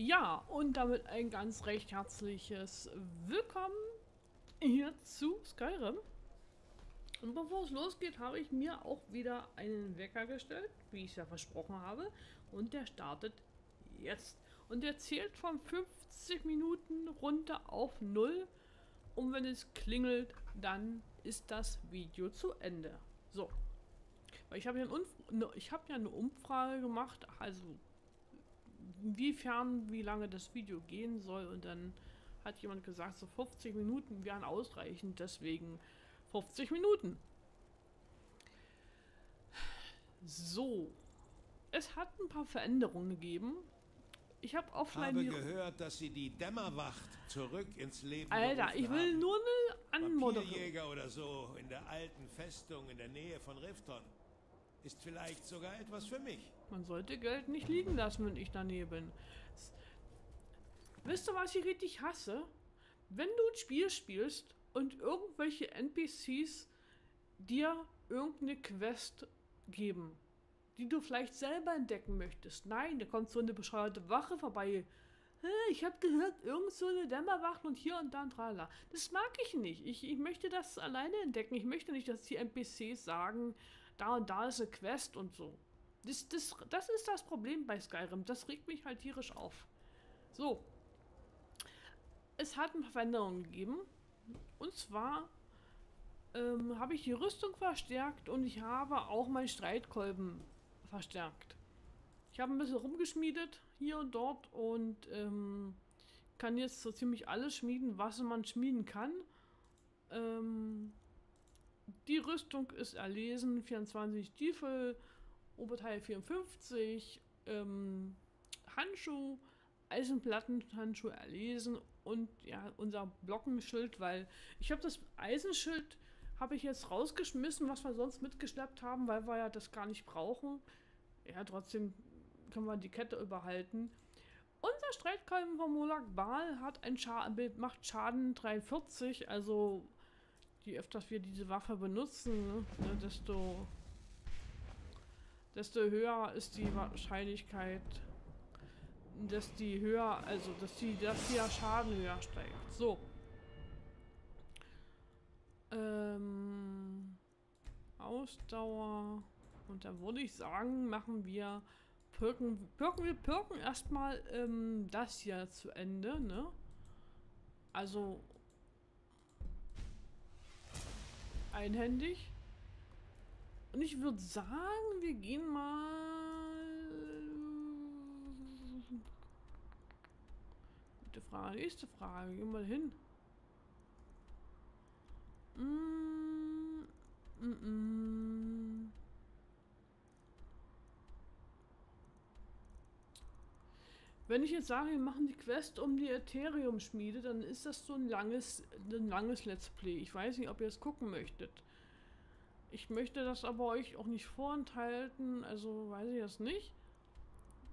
Ja, und damit ein ganz recht herzliches Willkommen hier zu Skyrim. Und bevor es losgeht, habe ich mir auch wieder einen Wecker gestellt, wie ich es ja versprochen habe. Und der startet jetzt. Und der zählt von 50 Minuten runter auf 0. Und wenn es klingelt, dann ist das Video zu Ende. So. Ich habe ja, ne, hab ja eine Umfrage gemacht, also inwiefern, wie lange das Video gehen soll. Und dann hat jemand gesagt, so 50 Minuten wären ausreichend, deswegen 50 Minuten. So. Es hat ein paar Veränderungen gegeben. Ich habe offline... habe gehört, dass sie die Dämmerwacht zurück ins Leben Alter, ich will haben. nur eine Anmoderation. Jäger oder so in der alten Festung in der Nähe von Rifton. Ist vielleicht sogar etwas für mich. Man sollte Geld nicht liegen lassen, wenn ich daneben bin. Wisst ihr, was ich richtig hasse? Wenn du ein Spiel spielst und irgendwelche NPCs dir irgendeine Quest geben, die du vielleicht selber entdecken möchtest. Nein, da kommt so eine bescheuerte Wache vorbei. Ich habe gehört, irgend so eine Dämmerwache und hier und da und tralala. Das mag ich nicht. Ich, ich möchte das alleine entdecken. Ich möchte nicht, dass die NPCs sagen, da und da ist eine Quest und so. Das, das, das ist das Problem bei Skyrim. Das regt mich halt tierisch auf. So. Es hat ein paar Veränderungen gegeben. Und zwar ähm, habe ich die Rüstung verstärkt und ich habe auch meinen Streitkolben verstärkt. Ich habe ein bisschen rumgeschmiedet hier und dort und ähm, kann jetzt so ziemlich alles schmieden, was man schmieden kann. Ähm, die Rüstung ist erlesen, 24 Stiefel, Oberteil 54, ähm, Handschuh, Eisenplattenhandschuh erlesen und ja, unser Blockenschild, weil ich habe das Eisenschild habe ich jetzt rausgeschmissen, was wir sonst mitgeschleppt haben, weil wir ja das gar nicht brauchen. Ja, trotzdem können wir die Kette überhalten. Unser Streitkolben von Molak Baal hat ein Scha macht Schaden 43, also je öfters wir diese Waffe benutzen, ne, desto, desto höher ist die Wahrscheinlichkeit, dass die höher, also dass die, dass der Schaden höher steigt. So. Ähm, Ausdauer. Und da würde ich sagen, machen wir Pirken, Pirken wir Pirken erstmal ähm, das hier zu Ende, ne? Also einhändig. Und ich würde sagen, wir gehen mal... Gute Frage, nächste Frage. Gehen wir mal hin. Mm, mm, mm. Wenn ich jetzt sage, wir machen die Quest um die Ethereum-Schmiede, dann ist das so ein langes, ein langes Let's Play. Ich weiß nicht, ob ihr es gucken möchtet. Ich möchte das aber euch auch nicht vorenthalten, also weiß ich das nicht.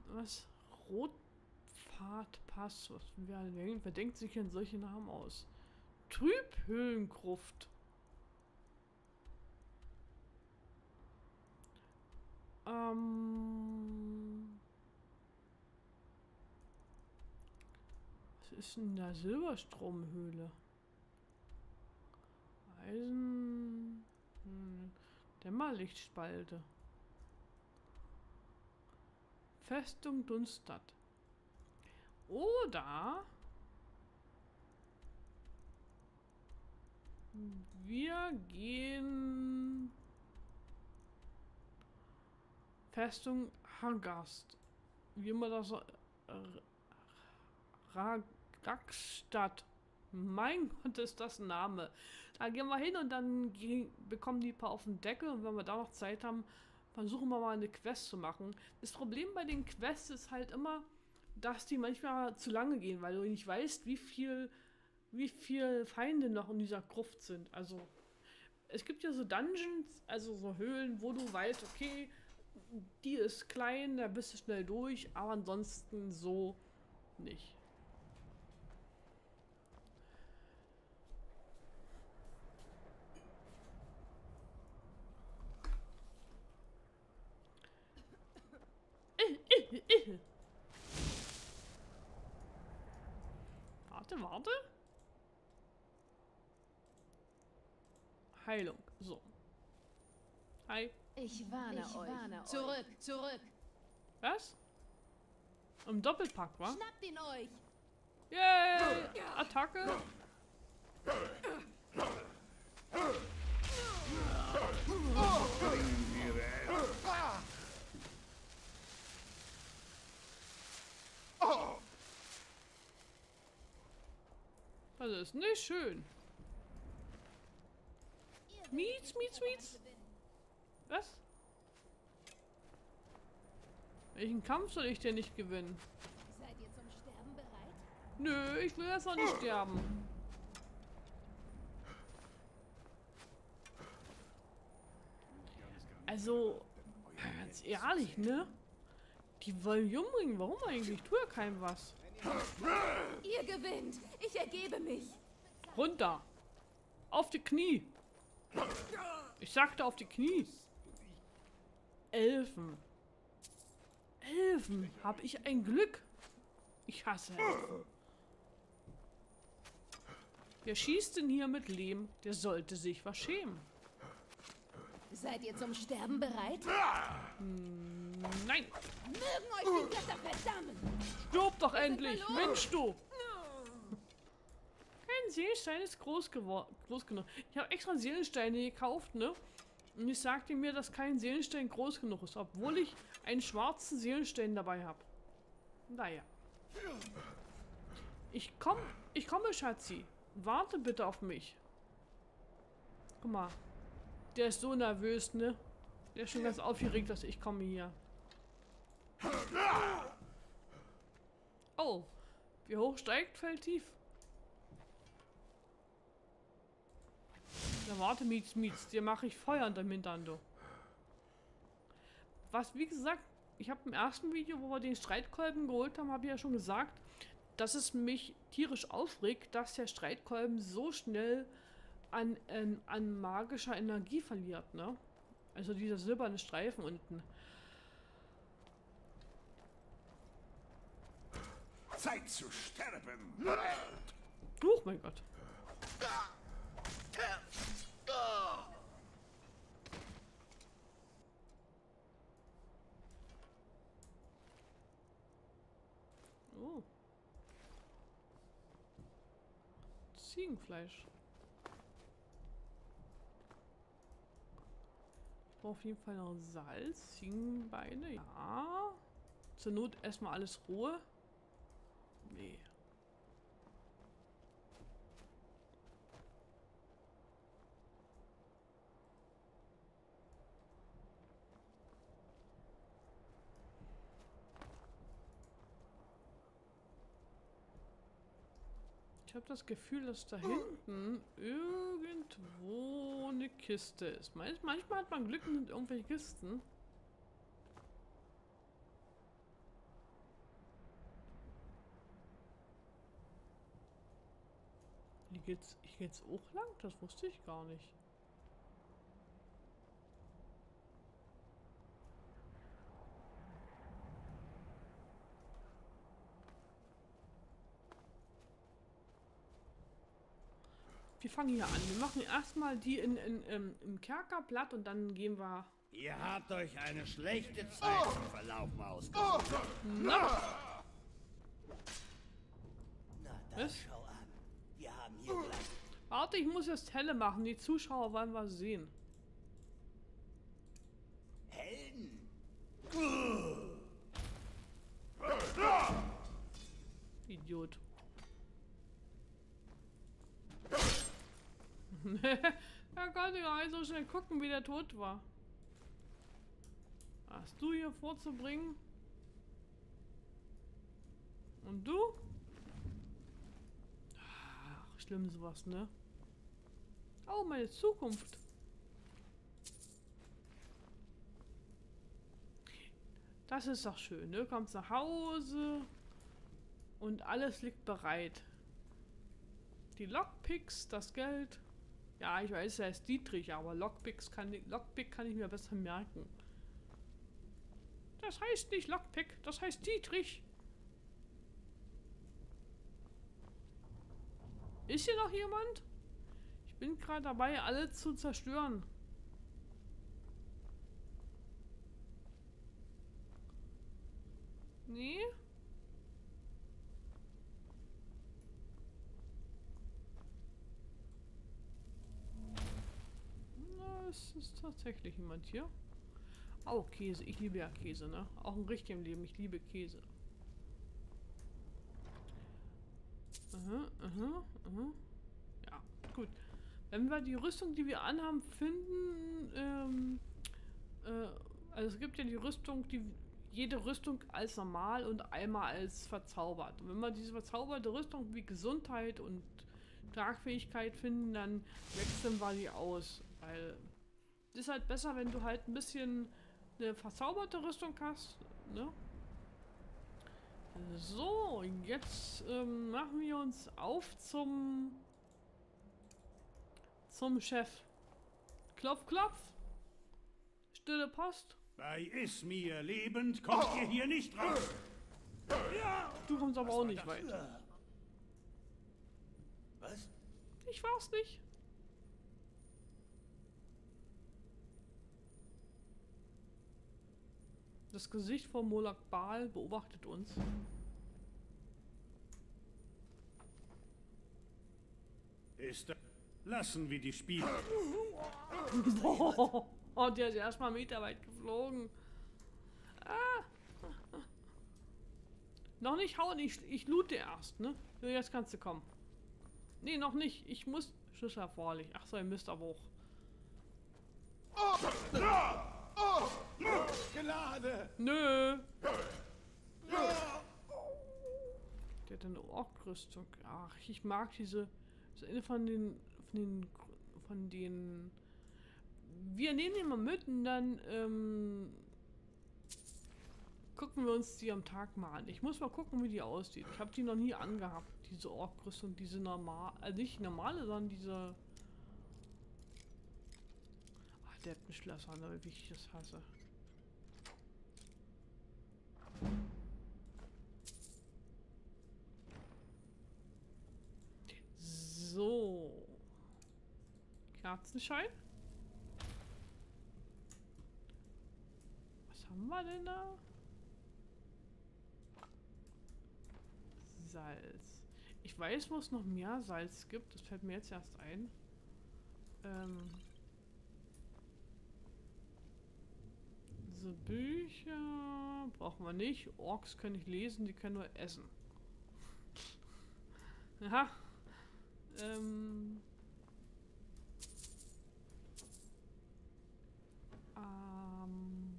Was? Rotpfadpass? Was, wer, wer denkt sich denn solche Namen aus? Trübhöhlengruft. Ähm... Was ist denn da Silberstromhöhle? Eisen... Hm, Dämmerlichtspalte. Festung Dunstadt. Oder wir gehen Festung Hagast. Wie immer das äh, Rackstadt. Mein Gott, ist das ein Name. Da gehen wir hin und dann bekommen die ein paar auf den Deckel und wenn wir da noch Zeit haben, versuchen wir mal eine Quest zu machen. Das Problem bei den Quests ist halt immer, dass die manchmal zu lange gehen, weil du nicht weißt, wie viel, wie viel Feinde noch in dieser Gruft sind. Also es gibt ja so Dungeons, also so Höhlen, wo du weißt, okay, die ist klein, da bist du schnell durch, aber ansonsten so nicht. Warte. Heilung. So. Hi. Ich warne Ich euch. warne euch. zurück, zurück. Was? Im Doppelpack, wa? Schnappt ihn euch. Yay! Attacke! Das ist nicht schön. Mietz, mietz, mietz. Was? Welchen Kampf soll ich denn nicht gewinnen? Seid ihr zum Sterben bereit? Nö, ich will jetzt noch nicht sterben. Also, ganz ehrlich, ne? Die wollen mich umbringen. Warum eigentlich? Ich tue ja keinem was. Ihr gewinnt. Ich ergebe mich. Runter. Auf die Knie. Ich sagte auf die Knie. Elfen. Elfen. Hab ich ein Glück. Ich hasse Elfen. Wer schießt denn hier mit Lehm? Der sollte sich was schämen. Seid ihr zum Sterben bereit? Nein. Mögen euch die Götter verdammen. Stirb doch endlich. Mensch, du. Kein Seelenstein ist groß, gewor- groß genug. Ich habe extra Seelensteine gekauft, ne? Und ich sagte mir, dass kein Seelenstein groß genug ist, obwohl ich einen schwarzen Seelenstein dabei habe. Naja. Ich komm, ich komme, Schatzi. Warte bitte auf mich. Guck mal. Der ist so nervös, ne? Der ist schon ganz aufgeregt, dass ich komme hier. Oh. Wie hoch steigt, fällt tief. Na warte, Mietz, Mietz. Dir mache ich Feuer unterm Hintern, du. Was, wie gesagt, ich habe im ersten Video, wo wir den Streitkolben geholt haben, habe ich ja schon gesagt, dass es mich tierisch aufregt, dass der Streitkolben so schnell an, ähm, an magischer Energie verliert, ne? Also dieser silberne Streifen unten. Zeit zu sterben. Huch, mein Gott. Oh. Ziegenfleisch. Ich brauche auf jeden Fall noch Salz, Ziegenbeine, ja. Zur Not erstmal alles rohe. Nee. Ich habe das Gefühl, dass da hinten irgendwo eine Kiste ist. Manch- Manchmal hat man Glück mit irgendwelchen Kisten. Hier geht's, hier geht's auch lang? Das wusste ich gar nicht. Fangen hier an. Wir machen erstmal die in, in, im, im Kerker platt und dann gehen wir. Ihr habt euch eine schlechte Zeit im Verlauf ausgesucht. Na, Na, dann Was? schau an. Wir haben hier gleich warte, ich muss jetzt helle machen. Die Zuschauer wollen was sehen. Helden. Idiot. da konnte gar nicht so schnell gucken, wie der tot war. Hast du hier vorzubringen? Und du? Ach, schlimm sowas, ne? Oh, meine Zukunft. Das ist doch schön, ne? Kommst nach Hause und alles liegt bereit. Die Lockpicks, das Geld. Ja, ich weiß, er ist Dietrich, aber Lockpicks kann, Lockpick kann ich mir besser merken. Das heißt nicht Lockpick, das heißt Dietrich. Ist hier noch jemand? Ich bin gerade dabei, alle zu zerstören. Nee? Es ist tatsächlich jemand hier. Auch Käse. Ich liebe ja Käse, ne? Auch im richtigen Leben. Ich liebe Käse. Aha, aha, aha. Ja, gut. Wenn wir die Rüstung, die wir anhaben, finden, ähm, äh, also es gibt ja die Rüstung, die jede Rüstung als normal und einmal als verzaubert. Und wenn wir diese verzauberte Rüstung wie Gesundheit und Tragfähigkeit finden, dann wechseln wir die aus. Weil ist halt besser, wenn du halt ein bisschen eine verzauberte Rüstung hast, ne? So, jetzt ähm, machen wir uns auf zum zum Chef. Klopf, klopf. Stille Post. Bei Ismir lebend kommt ihr hier nicht raus. Du kommst aber auch nicht weit. Was? Ich war's nicht. Das Gesicht von Molak Baal beobachtet uns. Ist das... Lassen wir die Spiele. Oh, der ist erstmal Meter weit geflogen. Ah. Noch nicht hauen, ich, ich loote erst, ne? Jetzt kannst du kommen. Nee, noch nicht. Ich muss... Schuss erforderlich. Ach so, ihr müsst aber hoch. Gelade! Nö. Der hat eine Ork-Rüstung. Ach, ich mag diese... Das eine von den... Von den... Von den... Wir nehmen die mal mit und dann, ähm... Gucken wir uns die am Tag mal an. Ich muss mal gucken, wie die aussieht. Ich habe die noch nie angehabt, diese Ork-Rüstung, diese normal... Also nicht normale, sondern diese... Schlösser, ne, wie ich das hasse. So. Kerzenschein. Was haben wir denn da? Salz. Ich weiß, wo es noch mehr Salz gibt. Das fällt mir jetzt erst ein. Ähm. Diese Bücher brauchen wir nicht. Orks können nicht lesen, die können nur essen. Aha. Ähm. Ähm.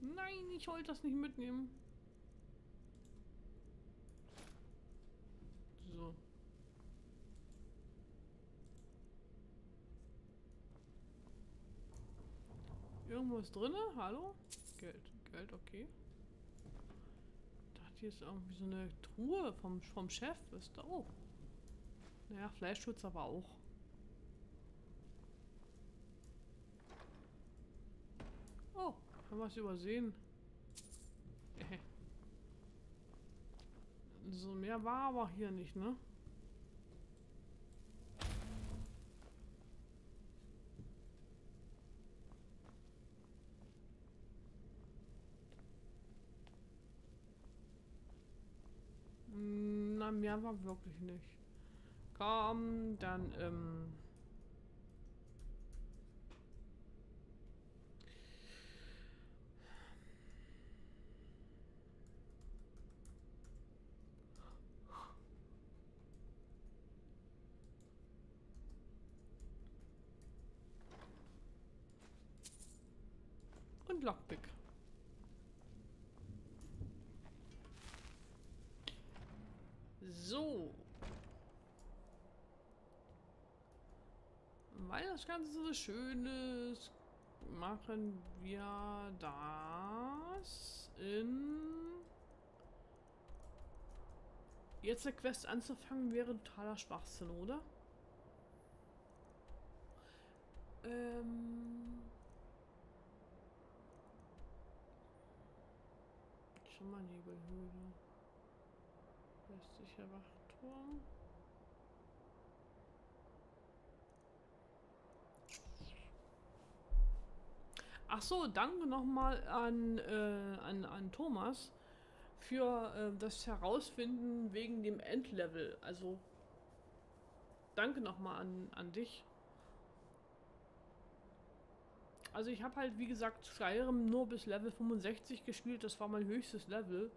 Nein, ich wollte das nicht mitnehmen. So. Irgendwo drinne? Hallo? Geld. Geld, okay. Ich dachte, hier ist irgendwie so eine Truhe vom, vom Chef. Ist da auch. Naja, Fleischschutz aber auch. Oh, haben wir es übersehen. So mehr war aber hier nicht, ne? Na, mehr war wirklich nicht. Komm, dann, ähm... Und Lockpick. So. Weil das Ganze so schön ist, machen wir das in... Jetzt eine Quest anzufangen wäre totaler Schwachsinn, oder? Ähm. Schimmernegelhöhle. Westlicher Wachturm. Ach so, danke nochmal an, äh, an, an Thomas für äh, das Herausfinden wegen dem Endlevel. Also danke nochmal an, an dich. Also ich habe halt, wie gesagt, Skyrim nur bis Level 65 gespielt. Das war mein höchstes Level.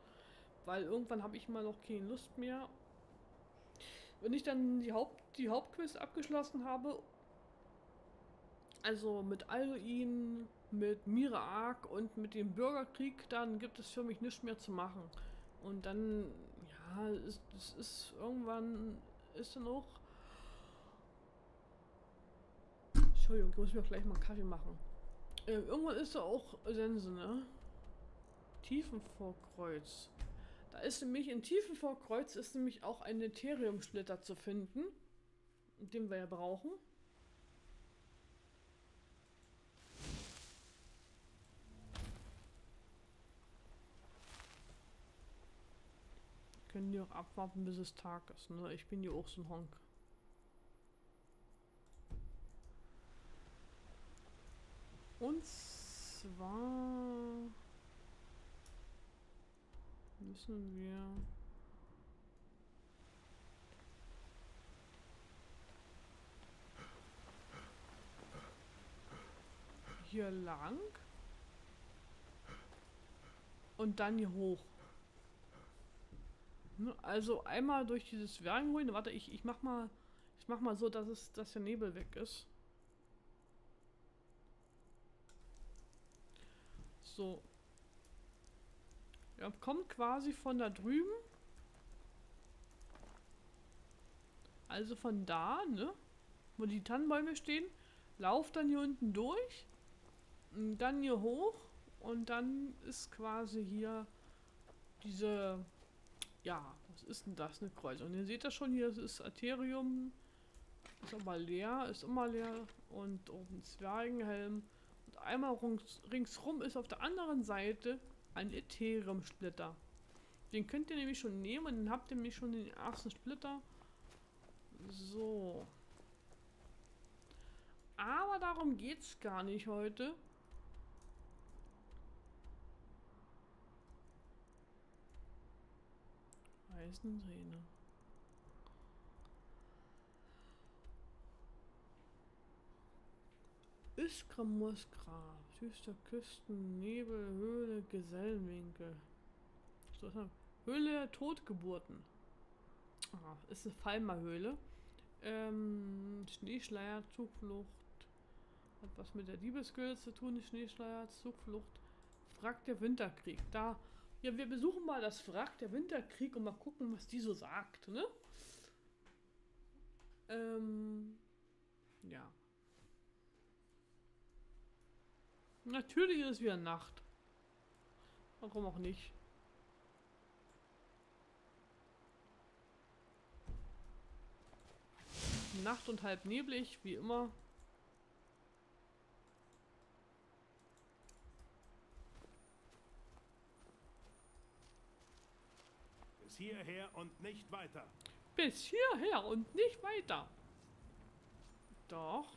Weil irgendwann habe ich mal noch keine Lust mehr. Wenn ich dann die, Haupt, die Hauptquest abgeschlossen habe, also mit Alduin, mit Miraak und mit dem Bürgerkrieg, dann gibt es für mich nichts mehr zu machen. Und dann, ja, es ist, ist irgendwann, ist dann auch... Entschuldigung, ich muss mir auch gleich mal einen Kaffee machen. Äh, irgendwann ist da auch Sense, ne? Tiefenvorkreuz. Da ist nämlich in Tiefenvorkreuz ist nämlich auch ein Ethereum-Splitter zu finden, den wir ja brauchen. Können die auch abwarten, bis es Tag ist, ne? Ich bin ja auch so ein Honk. Und zwar müssen wir hier lang und dann hier hoch. Ne, Also einmal durch dieses Zwergenruin. Warte, ich, ich mach mal. Ich mach mal so, dass es, dass der Nebel weg ist. So. Ja, kommt quasi von da drüben. Also von da, ne? Wo die Tannenbäume stehen. Lauft dann hier unten durch. Dann hier hoch. Und dann ist quasi hier diese ja, was ist denn das? Eine Kreuzung. Ihr seht das schon hier, das ist Aetherium. Ist aber leer, ist immer leer. Und ein Zwergenhelm. Und einmal rings, ringsrum ist auf der anderen Seite ein Ethereum-Splitter. Den könnt ihr nämlich schon nehmen und dann habt ihr nämlich schon den ersten Splitter. So. Aber darum geht's gar nicht heute. Eisensehne. Iskra-Muskra, düster Küsten, Nebel, Höhle, Gesellenwinkel. Höhle der Totgeburten. Ah, ist eine Falmer-Höhle. Ähm, Schneeschleier, Zugflucht. Hat was mit der Diebesgöre zu tun, Schneeschleier, Zugflucht. Wrack der Winterkrieg. Da ja, wir besuchen mal das Wrack der Winterkrieg und mal gucken, was die so sagt, ne? Ähm, ja. Natürlich ist es wieder Nacht. Warum auch nicht? Nacht und halb neblig, wie immer. Hierher und nicht weiter. Bis hierher und nicht weiter. Doch.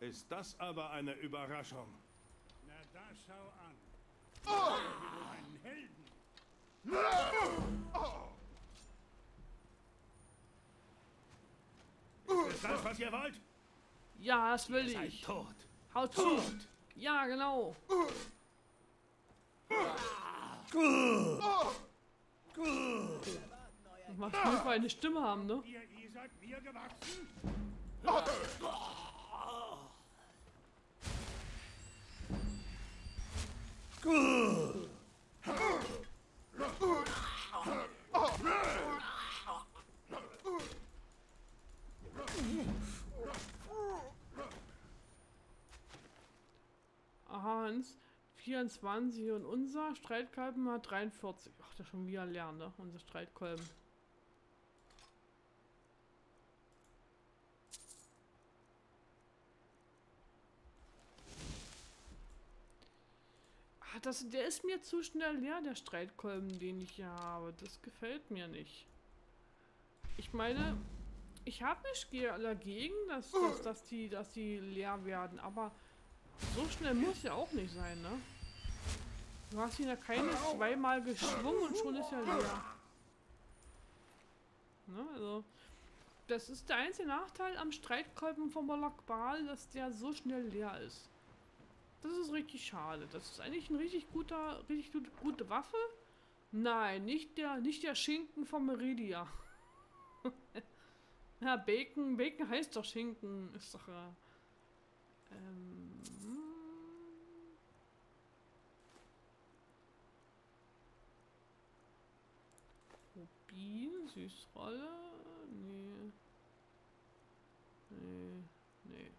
Ist das aber eine Überraschung. Na, da schau an. Einen Helden. Ist das, was ihr wollt? Ja, das will Seid ich. tot. Haut zu. Ja, genau. Was wir für eine Stimme haben, ne? Ihr, ihr seid mir gewachsen. Aha, Hans. 24 und unser Streitkolben hat 43. Ach, das ist schon wieder leer, ne? Unser Streitkolben. Das, der ist mir zu schnell leer, der Streitkolben, den ich hier habe. Das gefällt mir nicht. Ich meine, ich habe nichts dagegen, dass, dass, dass, die, dass die leer werden, aber so schnell muss ja auch nicht sein, ne? Du hast ihn ja keine zweimal geschwungen und schon ist er leer. Ne, also, das ist der einzige Nachteil am Streitkolben von Baal, dass der so schnell leer ist. Das ist richtig schade. Das ist eigentlich ein richtig guter, richtig gute, Waffe. Nein, nicht der, nicht der Schinken von Meridia. ja, Bacon, Bacon heißt doch Schinken. Ist doch, äh, ähm, Rubin, Süßrolle, nee. Nee, nee.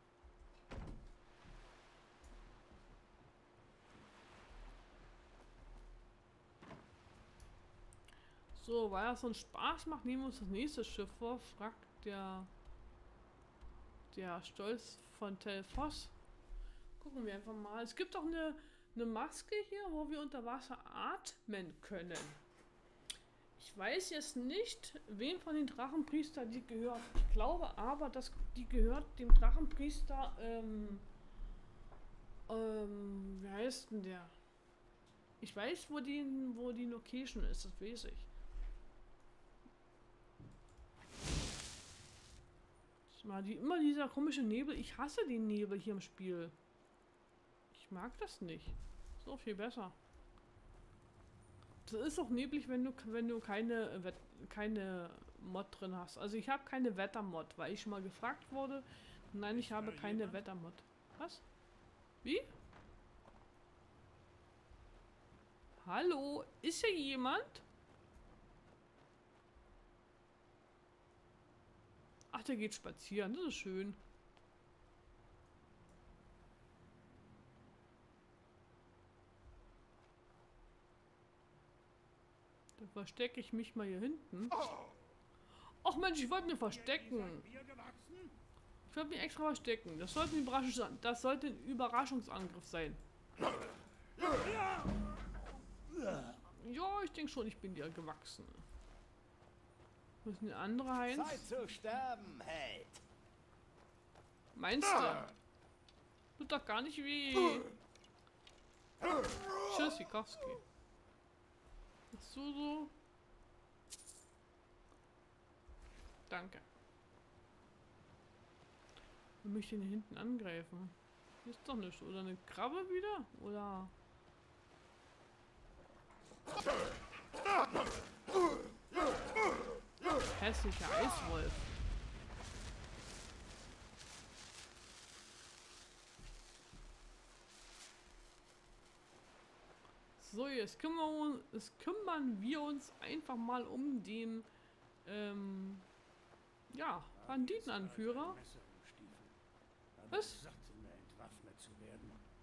So, weil das so einen Spaß macht, nehmen wir uns das nächste Schiff vor, fragt der der Stolz von Telfos. Gucken wir einfach mal. Es gibt auch eine, eine Maske hier, wo wir unter Wasser atmen können. Ich weiß jetzt nicht, wem von den Drachenpriester die gehört. Ich glaube aber, dass die gehört dem Drachenpriester, ähm, ähm, wie heißt denn der? Ich weiß, wo die, wo die Location ist, das weiß ich. Mal die, immer dieser komische Nebel. Ich hasse den Nebel hier im Spiel. Ich mag das nicht. So viel besser. Das ist auch neblig, wenn du wenn du keine Wett, keine Mod drin hast. Also ich habe keine Wettermod, weil ich schon mal gefragt wurde. Nein, ich habe keine Wettermod. Was? Wie? Hallo, ist hier jemand? Ach, der geht spazieren. Das ist schön. Dann verstecke ich mich mal hier hinten. Ach Mensch, ich wollte mir verstecken. Ich wollte mich extra verstecken. Das sollte, ein Überraschungs das sollte ein Überraschungsangriff sein. Ja, ich denke schon, ich bin dir gewachsen. Wo ist denn der andere Heinz? Zeit zu sterben, Held. Meinst du? Tut doch gar nicht weh. Tschüss, Sikowski. Hast du so? Danke. Mich den hier hinten angreifen? Ist doch nicht. Oder eine Krabbe wieder? Oder... Hässlicher Eiswolf. So, jetzt kümmern, jetzt kümmern wir uns einfach mal um den, ähm, ja, Banditenanführer. Was?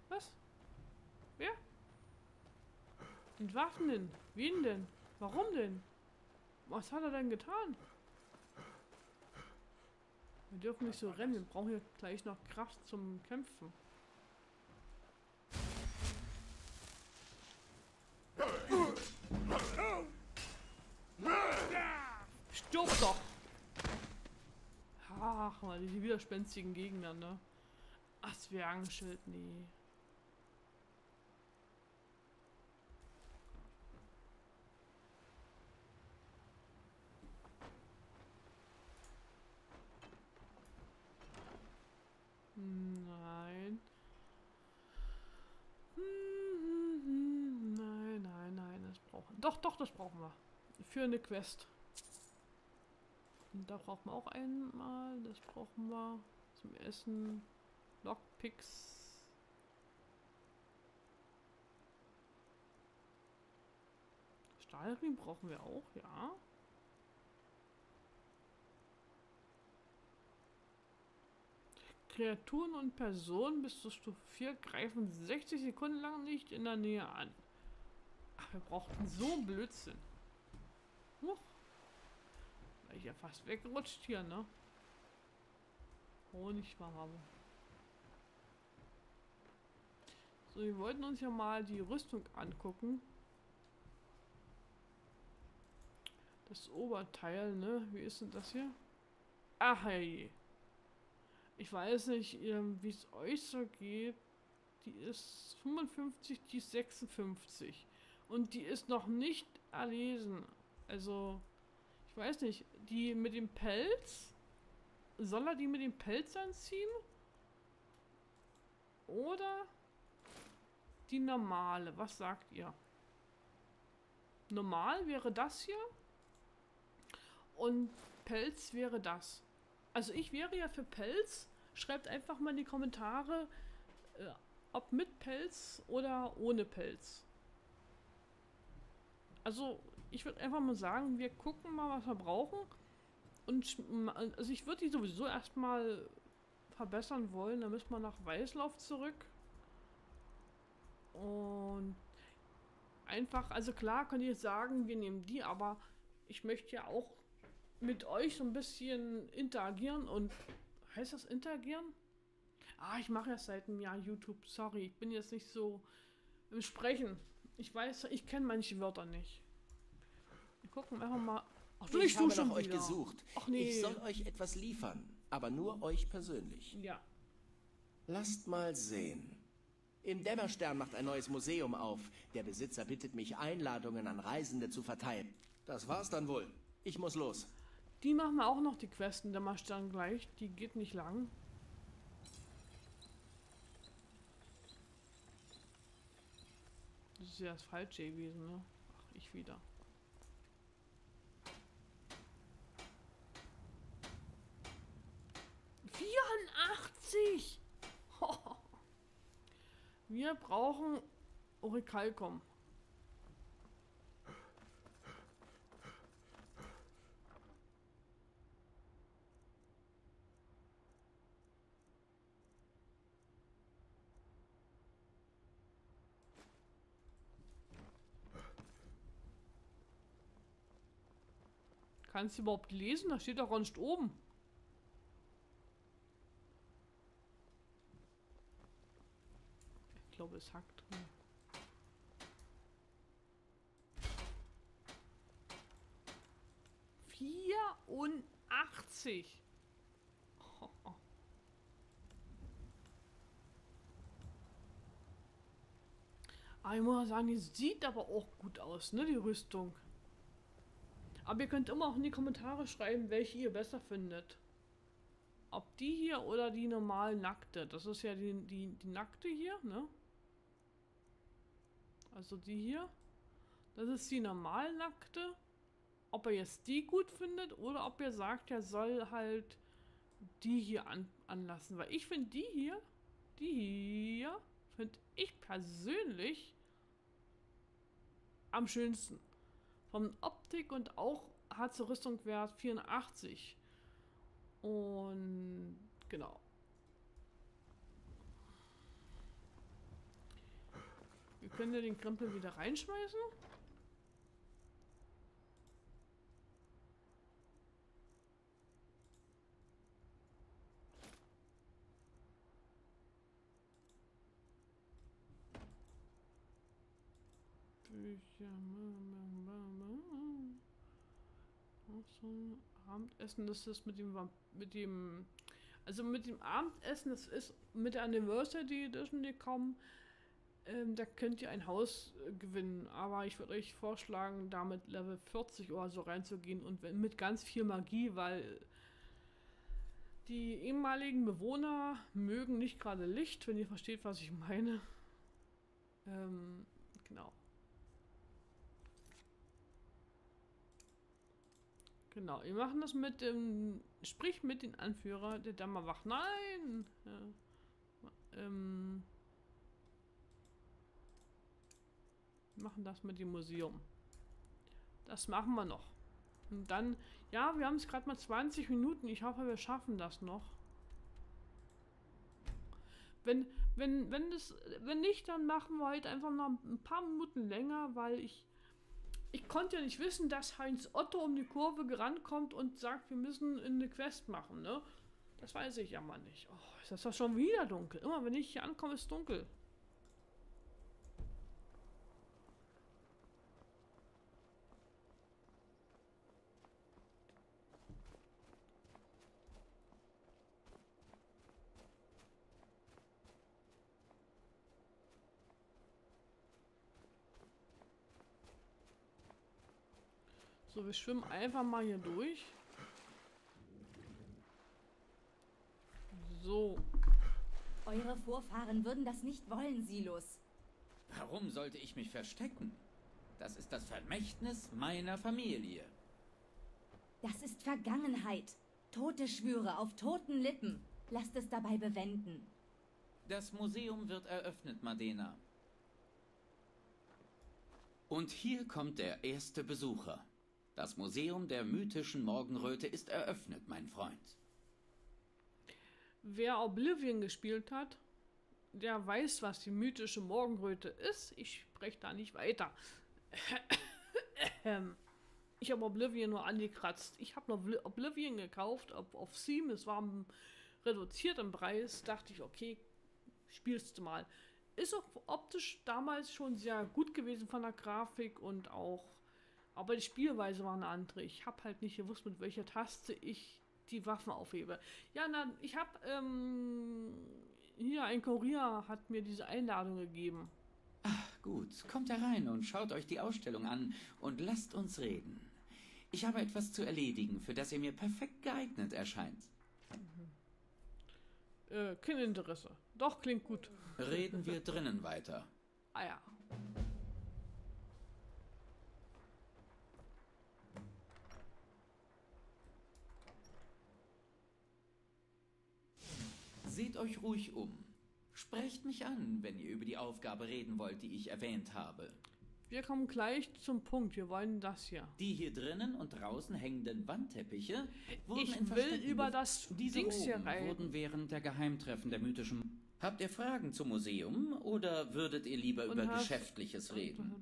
Was? Wer? Entwaffnen? Wen denn? Warum denn? Was hat er denn getan? Wir dürfen nicht so rennen, wir brauchen hier gleich noch Kraft zum Kämpfen. Stirb doch! Ach, mal die widerspenstigen Gegner, ne? Ach, Zwergenschild, nee. Nein. Nein, nein, nein, das brauchen Doch, doch, das brauchen wir. Für eine Quest. Und da brauchen wir auch einmal. Das brauchen wir zum Essen. Lockpicks. Stahlring brauchen wir auch, ja. Kreaturen und Personen bis zur Stufe 4 greifen 60 Sekunden lang nicht in der Nähe an. Ach, wir brauchten so Blödsinn. Huch. War ich ja fast weggerutscht hier, ne? Honigwabe. So, wir wollten uns ja mal die Rüstung angucken. Das Oberteil, ne? Wie ist denn das hier? Ach hey. Ich weiß nicht, ähm, wie es euch so geht. Die ist 55, die ist 56. Und die ist noch nicht erlesen. Also, ich weiß nicht, die mit dem Pelz? Soll er die mit dem Pelz anziehen? Oder die normale? Was sagt ihr? Normal wäre das hier. Und Pelz wäre das. Also ich wäre ja für Pelz. Schreibt einfach mal in die Kommentare, äh, ob mit Pelz oder ohne Pelz. Also ich würde einfach mal sagen, wir gucken mal, was wir brauchen. Und also ich würde die sowieso erstmal verbessern wollen. Dann müssen wir nach Weißlauf zurück. Und einfach, also klar könnt ihr sagen, wir nehmen die, aber ich möchte ja auch mit euch so ein bisschen interagieren und heißt das interagieren? Ah, ich mache ja seit einem Jahr YouTube. Sorry, ich bin jetzt nicht so im Sprechen. Ich weiß, ich kenne manche Wörter nicht. Wir gucken einfach mal. Ach, du, ich habe nach euch wieder. gesucht. Ach, nee. Ich soll euch etwas liefern, aber nur euch persönlich. Ja. Lasst mal sehen. Im Dämmerstern macht ein neues Museum auf. Der Besitzer bittet mich, Einladungen an Reisende zu verteilen. Das war's dann wohl. Ich muss los. Die machen wir auch noch, die Questen Dämmerstern gleich. Die geht nicht lang. Das ist ja das Falsche gewesen, ne? Ach, ich wieder. Vierundachtzig! Wir brauchen Orikalkom. Kannst du überhaupt lesen? Da steht doch gar nicht oben. Ich glaube, es hackt drin. Vierundachtzig. Oh, ich muss sagen, die sieht aber auch gut aus, ne, die Rüstung. Aber ihr könnt immer auch in die Kommentare schreiben, welche ihr besser findet. Ob die hier oder die normal nackte. Das ist ja die, die, die nackte hier, ne? Also die hier. Das ist die normal nackte. Ob er jetzt die gut findet oder ob er sagt, er soll halt die hier an, anlassen. Weil ich finde die hier, die hier, finde ich persönlich am schönsten. Von Optik und auch hat sie Rüstungswert 84. Und genau. Wir können ja den Krempel wieder reinschmeißen. Bücher. Abendessen, das ist mit dem, mit dem, also mit dem Abendessen, das ist mit der Anniversary Edition gekommen. Ähm, da könnt ihr ein Haus äh, gewinnen, aber ich würde euch vorschlagen, damit Level 40 oder so reinzugehen und mit ganz viel Magie, weil die ehemaligen Bewohner mögen nicht gerade Licht, wenn ihr versteht, was ich meine. Ähm, genau. Genau, wir machen das mit dem. Sprich mit dem Anführer der Dammerwacht. Nein! Ja. Ähm, wir machen das mit dem Museum. Das machen wir noch. Und dann, ja, wir haben es gerade mal 20 Minuten. Ich hoffe, wir schaffen das noch. Wenn, wenn, wenn das, wenn nicht, dann machen wir heute einfach noch ein paar Minuten länger, weil ich ich konnte ja nicht wissen, dass Heinz Otto um die Kurve rankommt und sagt, wir müssen eine Quest machen, ne? Das weiß ich ja mal nicht. Oh, ist das doch schon wieder dunkel. Immer wenn ich hier ankomme, ist dunkel. Wir schwimmen einfach mal hier durch. So. Eure Vorfahren würden das nicht wollen, Silos. Warum sollte ich mich verstecken? Das ist das Vermächtnis meiner Familie. Das ist Vergangenheit. Tote Schwüre auf toten Lippen. Lasst es dabei bewenden. Das Museum wird eröffnet, Madena. Und hier kommt der erste Besucher. Das Museum der mythischen Morgenröte ist eröffnet, mein Freund. Wer Oblivion gespielt hat, der weiß, was die mythische Morgenröte ist. Ich spreche da nicht weiter. ich habe Oblivion nur angekratzt. Ich habe noch Oblivion gekauft auf, auf Steam. Es war reduziert im Preis. Dachte ich, okay, spielst du mal. Ist auch optisch damals schon sehr gut gewesen von der Grafik und auch. Aber die Spielweise war eine andere. Ich habe halt nicht gewusst, mit welcher Taste ich die Waffen aufhebe. Ja, na, ich habe ähm, hier ein Kurier hat mir diese Einladung gegeben. Ach, gut. Kommt herein und schaut euch die Ausstellung an und lasst uns reden. Ich habe etwas zu erledigen, für das ihr mir perfekt geeignet erscheint. Mhm. Äh, kein Interesse. Doch, klingt gut. Reden wir drinnen weiter. Ah ja. Seht euch ruhig um. Sprecht mich an, wenn ihr über die Aufgabe reden wollt, die ich erwähnt habe. Wir kommen gleich zum Punkt. Wir wollen das hier. Die hier drinnen und draußen hängenden Wandteppiche wurden Ich in will über das Diese Dings hier rein. wurden während der Geheimtreffen der mythischen... Habt ihr Fragen zum Museum oder würdet ihr lieber Und über Geschäftliches reden?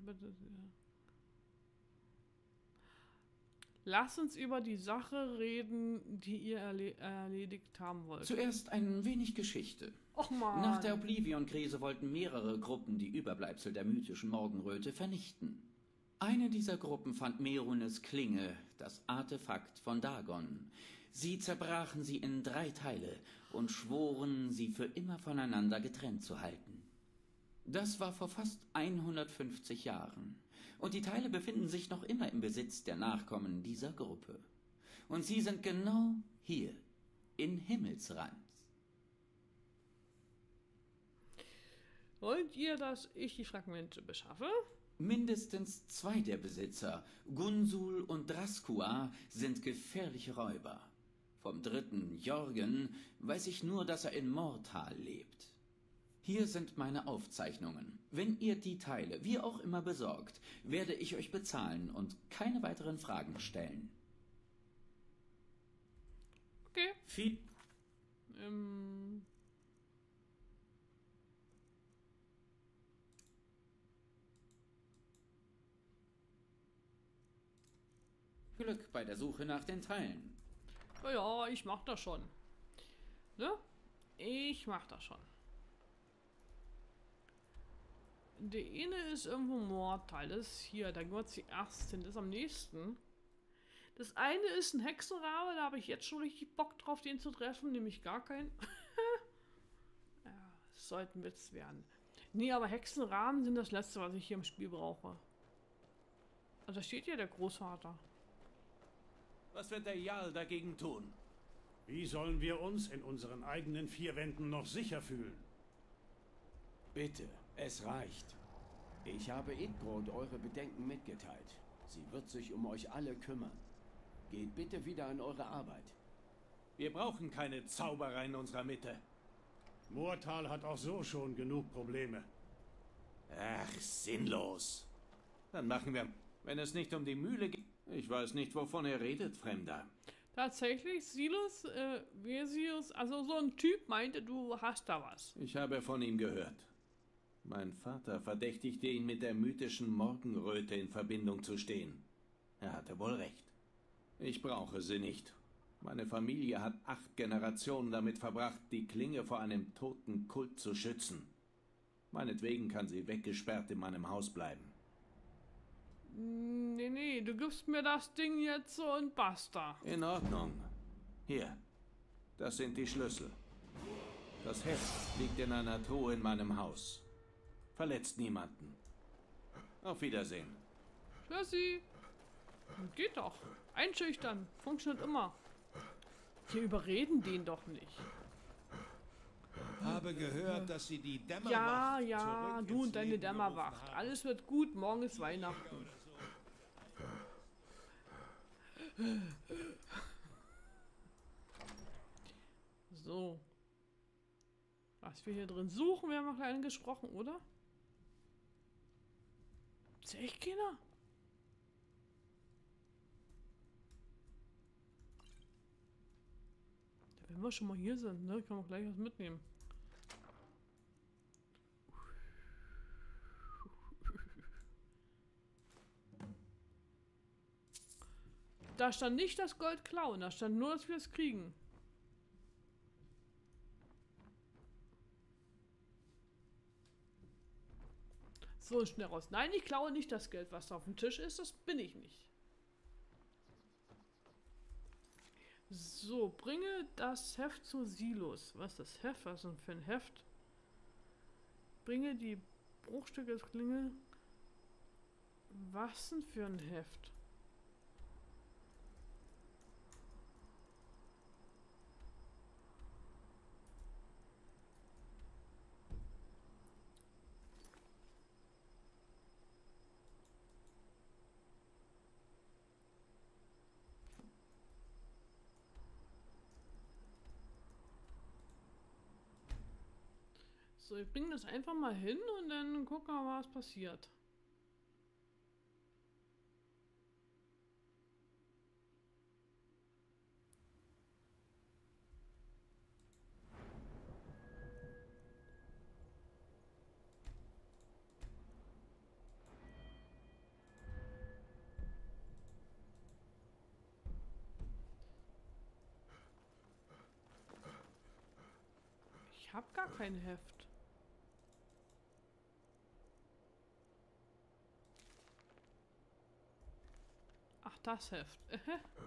Lass uns über die Sache reden, die ihr erle erledigt haben wollt. Zuerst ein wenig Geschichte. Och man. Nach der Oblivion-Krise wollten mehrere Gruppen die Überbleibsel der mythischen Morgenröte vernichten. Eine dieser Gruppen fand Merunes Klinge, das Artefakt von Dagon. Sie zerbrachen sie in drei Teile und schworen, sie für immer voneinander getrennt zu halten. Das war vor fast 150 Jahren. Und die Teile befinden sich noch immer im Besitz der Nachkommen dieser Gruppe. Und sie sind genau hier, in Himmelsrand. Wollt ihr, dass ich die Fragmente beschaffe? Mindestens zwei der Besitzer, Gunsul und Draskua, sind gefährliche Räuber. Vom dritten, Jorgen, weiß ich nur, dass er in Mortal lebt. Hier sind meine Aufzeichnungen. Wenn ihr die Teile wie auch immer besorgt, werde ich euch bezahlen und keine weiteren Fragen stellen. Okay. Viel Ähm, Glück bei der Suche nach den Teilen. ja, ja, ich mach das schon. Ne? Ich mach das schon. Der eine ist irgendwo Mordteil. Das ist hier. Da gehört sie erst hin. Das ist am nächsten. Das eine ist ein Hexenrabe. Da habe ich jetzt schon richtig Bock drauf, den zu treffen. Nämlich gar keinen. ja, das sollte ein Witz werden. Nee, aber Hexenraben sind das letzte, was ich hier im Spiel brauche. Also da steht ja der Großvater. Was wird der Jarl dagegen tun? Wie sollen wir uns in unseren eigenen vier Wänden noch sicher fühlen? Bitte, es reicht. Ich habe Idgrod eure Bedenken mitgeteilt. Sie wird sich um euch alle kümmern. Geht bitte wieder an eure Arbeit. Wir brauchen keine Zauberer in unserer Mitte. Moortal hat auch so schon genug Probleme. Ach, sinnlos. Dann machen wir, wenn es nicht um die Mühle geht. Ich weiß nicht, wovon er redet, Fremder. Tatsächlich, Silas, äh, Versius, also so ein Typ meinte, du hast da was. Ich habe von ihm gehört. Mein Vater verdächtigte ihn mit der mythischen Morgenröte in Verbindung zu stehen. Er hatte wohl recht. Ich brauche sie nicht. Meine Familie hat acht Generationen damit verbracht, die Klinge vor einem toten Kult zu schützen. Meinetwegen kann sie weggesperrt in meinem Haus bleiben. Nee, nee, du gibst mir das Ding jetzt so und basta. In Ordnung. Hier. Das sind die Schlüssel. Das Heft liegt in einer Truhe in meinem Haus. Verletzt niemanden. Auf Wiedersehen. Tschüssi. Geht doch. Einschüchtern. Funktioniert immer. Wir überreden den doch nicht. Habe gehört, dass sie die Dämmerwacht Ja, ja, zurück du ins und deine Leben Dämmerwacht. Alles wird gut. Morgen ist Weihnachten. So. Was wir hier drin suchen, wir haben noch klein gesprochen, oder? Ist echt keiner? Wenn wir schon mal hier sind, ne, können wir gleich was mitnehmen. Da stand nicht das Gold klauen, da stand nur, dass wir es kriegen. So, schnell raus. Nein, ich klaue nicht das Geld, was da auf dem Tisch ist. Das bin ich nicht. So, bringe das Heft zu Silos. Was ist das Heft? Was ist denn für ein Heft? Bringe die Bruchstücke des Klinge. Was denn für ein Heft? So, ich bringe das einfach mal hin und dann gucken wir, was passiert. Ich habe gar kein Heft. Ach, das Heft.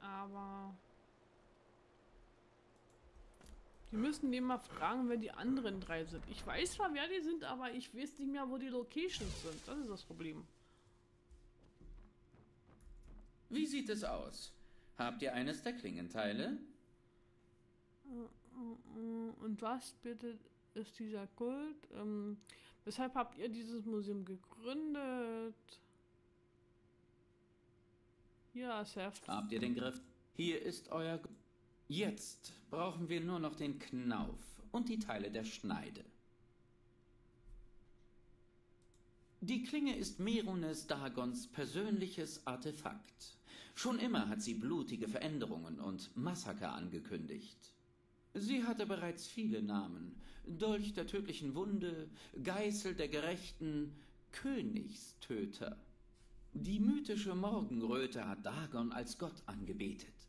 Aber... Die müssen den mal fragen, wer die anderen drei sind. Ich weiß zwar, wer die sind, aber ich weiß nicht mehr, wo die Locations sind. Das ist das Problem. Wie sieht es aus? Habt ihr eines der Klingenteile? Und was bitte ist dieser Kult? Ähm, weshalb habt ihr dieses Museum gegründet? Ja, Heft. Habt ihr den Griff? Hier ist euer... Jetzt brauchen wir nur noch den Knauf und die Teile der Schneide. Die Klinge ist Merunes Dagons persönliches Artefakt. Schon immer hat sie blutige Veränderungen und Massaker angekündigt. Sie hatte bereits viele Namen. Dolch der tödlichen Wunde, Geißel der Gerechten, Königstöter. Die mythische Morgenröte hat Dagon als Gott angebetet.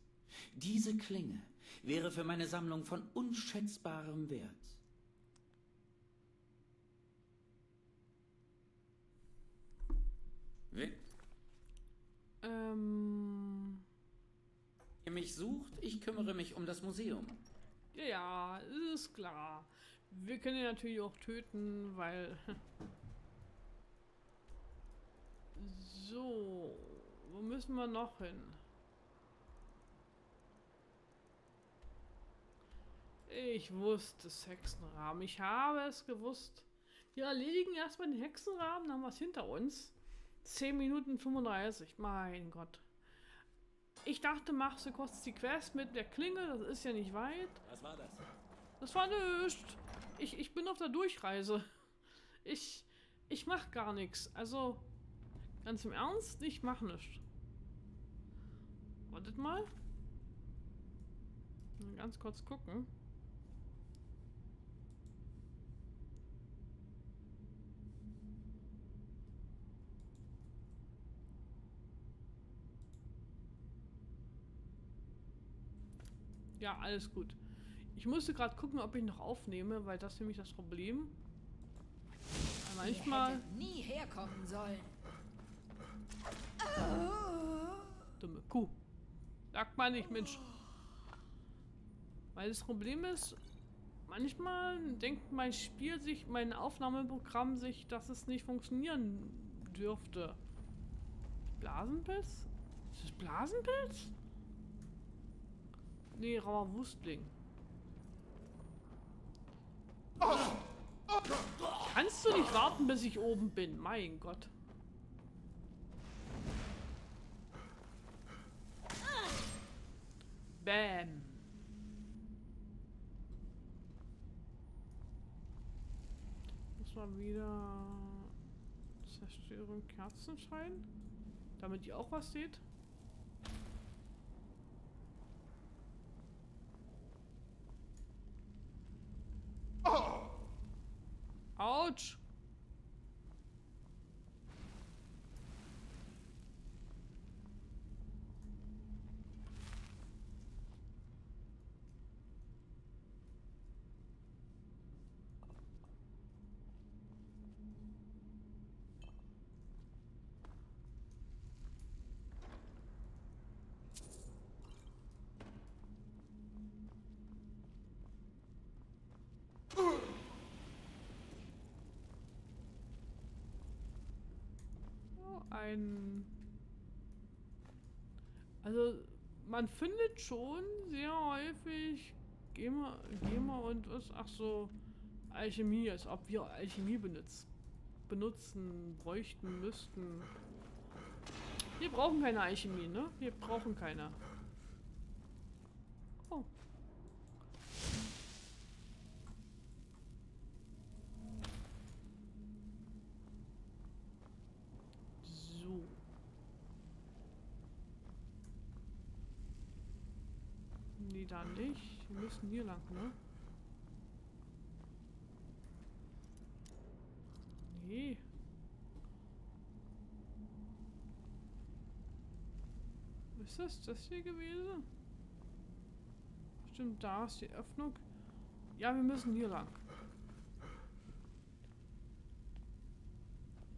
Diese Klinge wäre für meine Sammlung von unschätzbarem Wert. Wenn Ähm. ihr mich sucht, ich kümmere mich um das Museum. Ja, ja, ist klar. Wir können ihn natürlich auch töten, weil. So. Wo müssen wir noch hin? Ich wusste es, Hexenrahmen. Ich habe es gewusst. Wir erledigen erstmal den Hexenrahmen, dann haben wir es hinter uns. 10 Minuten 35. Mein Gott. Ich dachte, machst du kurz die Quest mit der Klinge. Das ist ja nicht weit. Was war das? Das war nichts. Ich, ich bin auf der Durchreise. Ich, ich mach gar nichts. Also, ganz im Ernst, ich mach nichts. Wartet mal. Mal Ganz kurz gucken. Ja, alles gut. Ich musste gerade gucken, ob ich noch aufnehme, weil das ist nämlich das Problem. manchmal... Nie herkommen sollen. Dumme Kuh. Sagt man nicht, Mensch. Weil das Problem ist, manchmal denkt mein Spiel sich, mein Aufnahmeprogramm sich, dass es nicht funktionieren dürfte. Blasenpilz? Ist das Blasenpilz? Nee, rauer Wustling. Kannst du nicht warten, bis ich oben bin? Mein Gott. Bam. Muss mal wieder Zerstörung Kerzenschein. Damit ihr auch was seht. Oh. Autsch! Ein... Also, man findet schon sehr häufig Gamer, Gamer und was, ach so, Alchemie, als ob wir Alchemie benutzt, benutzen, bräuchten, müssten. Wir brauchen keine Alchemie, ne? Wir brauchen keine. Oh. So. Nee, da Wir müssen hier lang, ne? Nee. Ist das das hier gewesen? Stimmt, da ist die Öffnung. Ja, wir müssen hier lang.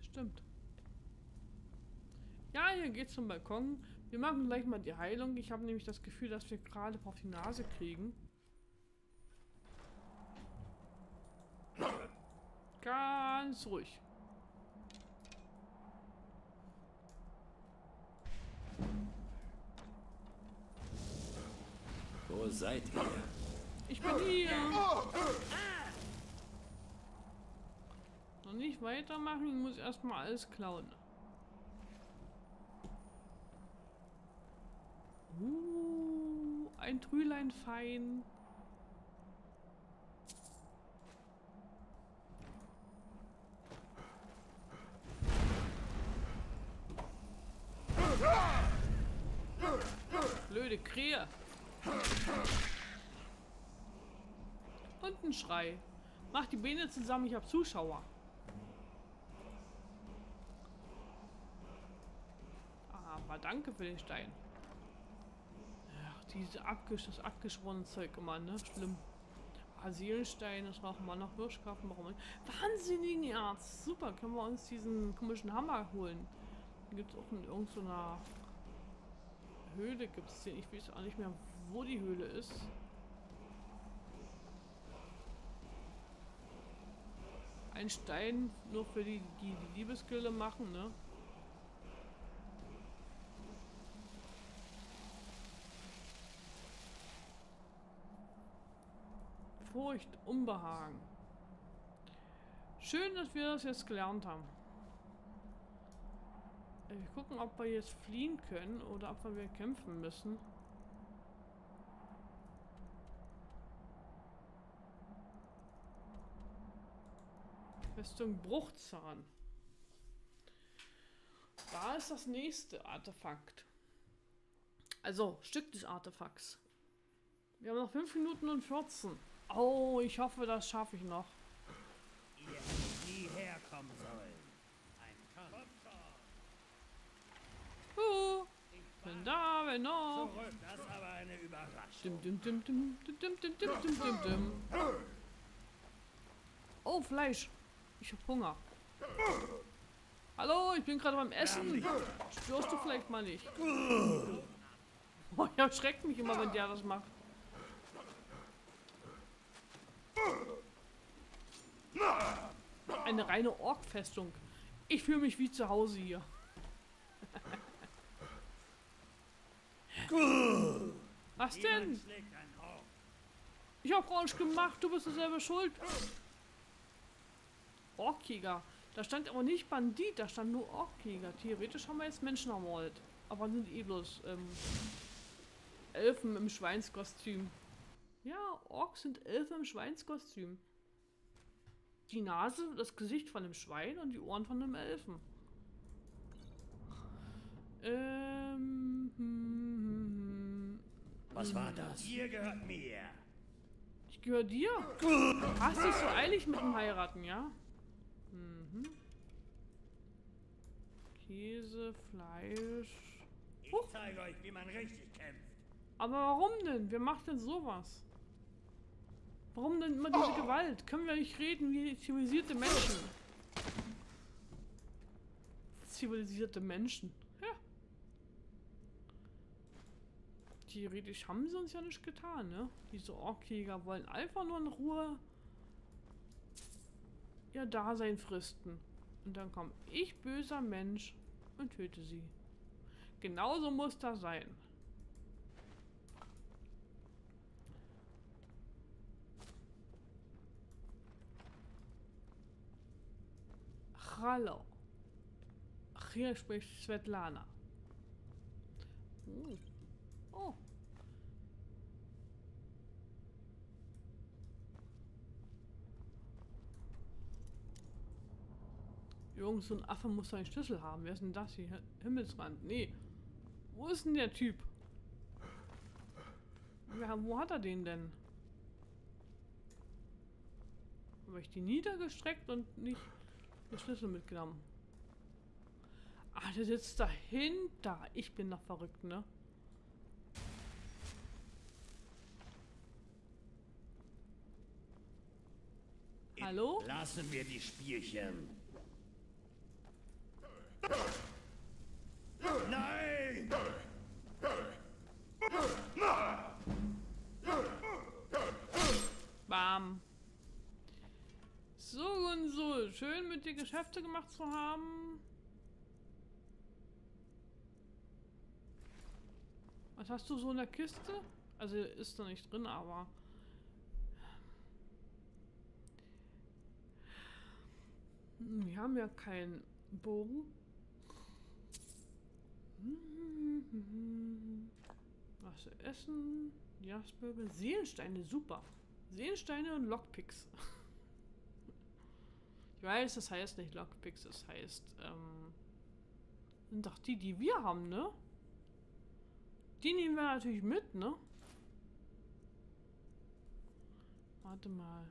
Stimmt. Ja, hier geht's zum Balkon. Wir machen gleich mal die Heilung. Ich habe nämlich das Gefühl, dass wir gerade auf die Nase kriegen. Ganz ruhig. Wo seid ihr? Ich bin hier. Noch nicht weitermachen, ich muss erstmal alles klauen. Uh, ein Trülein fein. Blöde Krähe. Und ein Schrei. Mach die Beine zusammen, ich hab Zuschauer. Aber danke für den Stein. Ach, diese abgesch das abgeschworene Zeug immer, ne? Schlimm. Ah, Seelenstein, das brauchen wir noch Hirschkaffen, brauchen wir. Wahnsinnigen Erz! Super, können wir uns diesen komischen Hammer holen. Den gibt es auch in irgendeiner Höhle gibt es den. Ich weiß auch nicht mehr, wo die Höhle ist. Ein Stein nur für die, die, die Liebesgilde machen, ne? Furcht, Unbehagen. Schön, dass wir das jetzt gelernt haben. Äh, Wir gucken, ob wir jetzt fliehen können oder ob wir kämpfen müssen. Festung Bruchzahn. Da ist das nächste Artefakt. Also, Stück des Artefakts. Wir haben noch 5 Minuten und 14. Oh, ich hoffe, das schaffe ich noch. Ihr hättet nie herkommen sollen. Ein Kampf. Uh, bin da, bin noch. Zurück, das ist aber eine Überraschung. Oh, Fleisch. Ich hab Hunger. Hallo, ich bin gerade beim Essen. Störst du vielleicht mal nicht? Oh, er erschreckt mich immer, wenn der das macht. Eine reine Ork-Festung. Ich fühle mich wie zu Hause hier. Was denn? Ich hab nicht gemacht, du bist selber schuld. Orkjäger. Da stand aber nicht Bandit, da stand nur Orkjäger. Theoretisch haben wir jetzt Menschen ermordet. Aber sind eh bloß ähm, Elfen im Schweinskostüm. Ja, Orks sind Elfen im Schweinskostüm. Die Nase, das Gesicht von einem Schwein und die Ohren von einem Elfen. Ähm, hm, hm, hm. Was war das? Ihr gehört mir. Ich gehöre dir. Hast dich so eilig mit dem Heiraten, ja? Mhm. Käse, Fleisch. Ich zeige euch, wie man richtig kämpft. Aber warum denn? Wer macht denn sowas? Warum denn immer diese Gewalt? Können wir nicht reden wie zivilisierte Menschen? Zivilisierte Menschen. Ja. Theoretisch haben sie uns ja nicht getan, ne? Diese Orkjäger wollen einfach nur in Ruhe ihr Dasein fristen. Und dann komme ich, böser Mensch, und töte sie. Genauso muss das sein. Hallo. Hier spricht Svetlana. Oh. Oh. Irgend so ein Affe muss einen Schlüssel haben. Wer ist denn das hier? Himmelsrand. Nee. Wo ist denn der Typ? Ja, wo hat er den denn? Habe ich die niedergestreckt und nicht den Schlüssel mitgenommen? Ah, der sitzt dahinter. Ich bin noch verrückt, ne? Hallo? Lassen wir die Spielchen. Nein! Bam. So und so. Schön mit dir Geschäfte gemacht zu haben. Was hast du so in der Kiste? Also ist da nicht drin, aber... Wir haben ja keinen Bogen. Was zu essen? Jasperbe. Seelensteine, super. Seelensteine und Lockpicks. Ich weiß, das heißt nicht Lockpicks, das heißt, ähm, sind doch die, die wir haben, ne? Die nehmen wir natürlich mit, ne? Warte mal.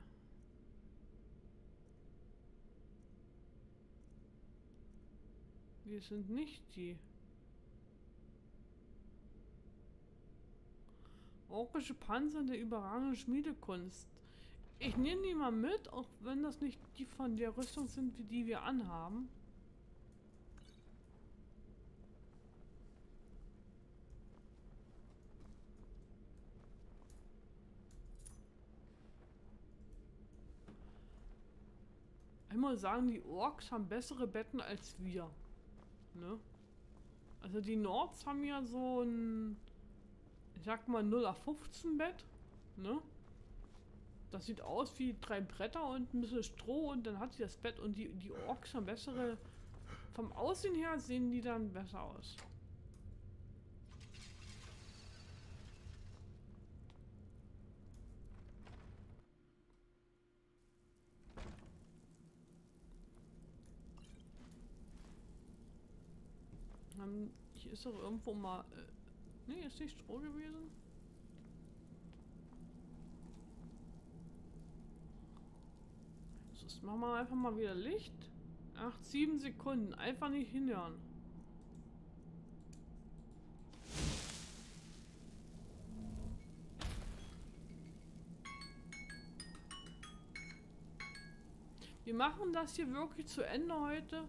Wir sind nicht die. Orkische Panzer der überragenden Schmiedekunst. Ich nehme die mal mit, auch wenn das nicht die von der Rüstung sind, wie die wir anhaben. Ich muss sagen, die Orks haben bessere Betten als wir. Ne? Also die Nords haben ja so ein, ich sag mal 0 auf 15 Bett. Ne? Das sieht aus wie drei Bretter und ein bisschen Stroh und dann hat sie das Bett und die, die Orks haben bessere. Vom Aussehen her sehen die dann besser aus. Ähm, hier ist doch irgendwo mal. Äh, nee, ist nicht Stroh gewesen? So, Jetzt machen wir einfach mal wieder Licht. 8, 7 Sekunden. Einfach nicht hinhören. Wir machen das hier wirklich zu Ende heute.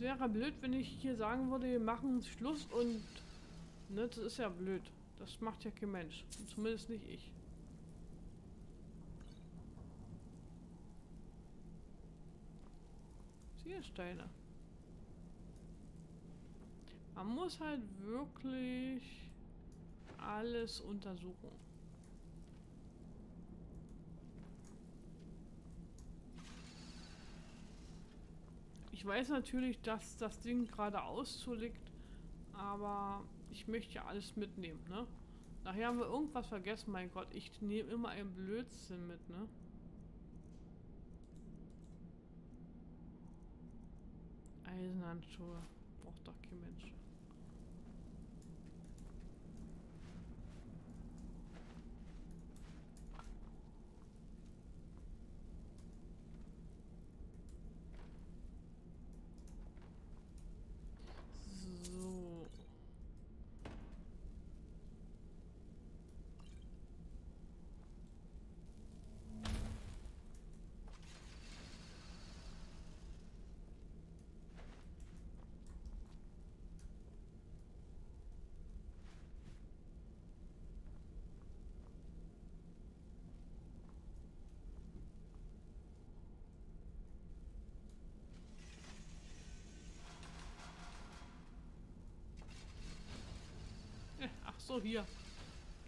Wäre blöd, wenn ich hier sagen würde, wir machen Schluss und... Ne, das ist ja blöd. Das macht ja kein Mensch. Zumindest nicht ich. Ziersteine. Man muss halt wirklich alles untersuchen. Ich weiß natürlich, dass das Ding gerade auszulegt, aber ich möchte ja alles mitnehmen, ne? Nachher haben wir irgendwas vergessen, mein Gott. Ich nehme immer einen Blödsinn mit, ne? Eisenhandschuhe. Braucht doch kein Mensch. So. Äh, Ach so, hier.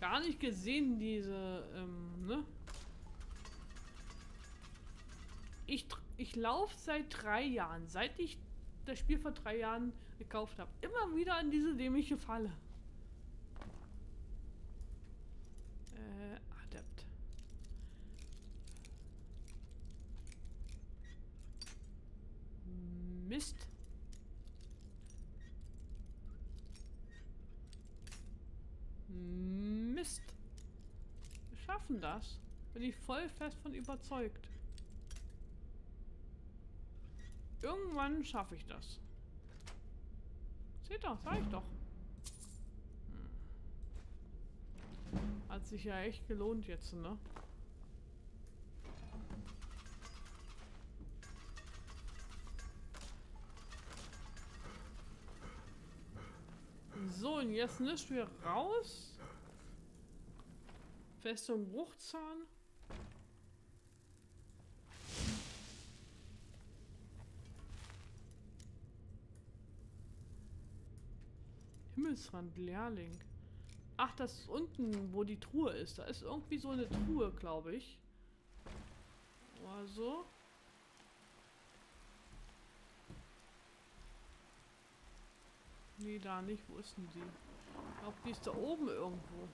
Gar nicht gesehen, diese, ähm, ne? Ich, ich laufe seit drei Jahren, seit ich das Spiel vor drei Jahren gekauft habe, immer wieder in diese dämliche Falle. Äh, Adept. Mist. Mist. Wir schaffen das. Bin ich voll fest von überzeugt. Irgendwann schaffe ich das. Seht doch, sag ich doch. Hm. Hat sich ja echt gelohnt jetzt, ne? So, und jetzt nicht wir raus. Festung Bruchzahn. Himmelsrand Lehrling. Ach, das ist unten, wo die Truhe ist. Da ist irgendwie so eine Truhe, glaube ich. Oder so. Nee, da nicht. Wo ist denn die? Ich glaube, die ist da oben irgendwo.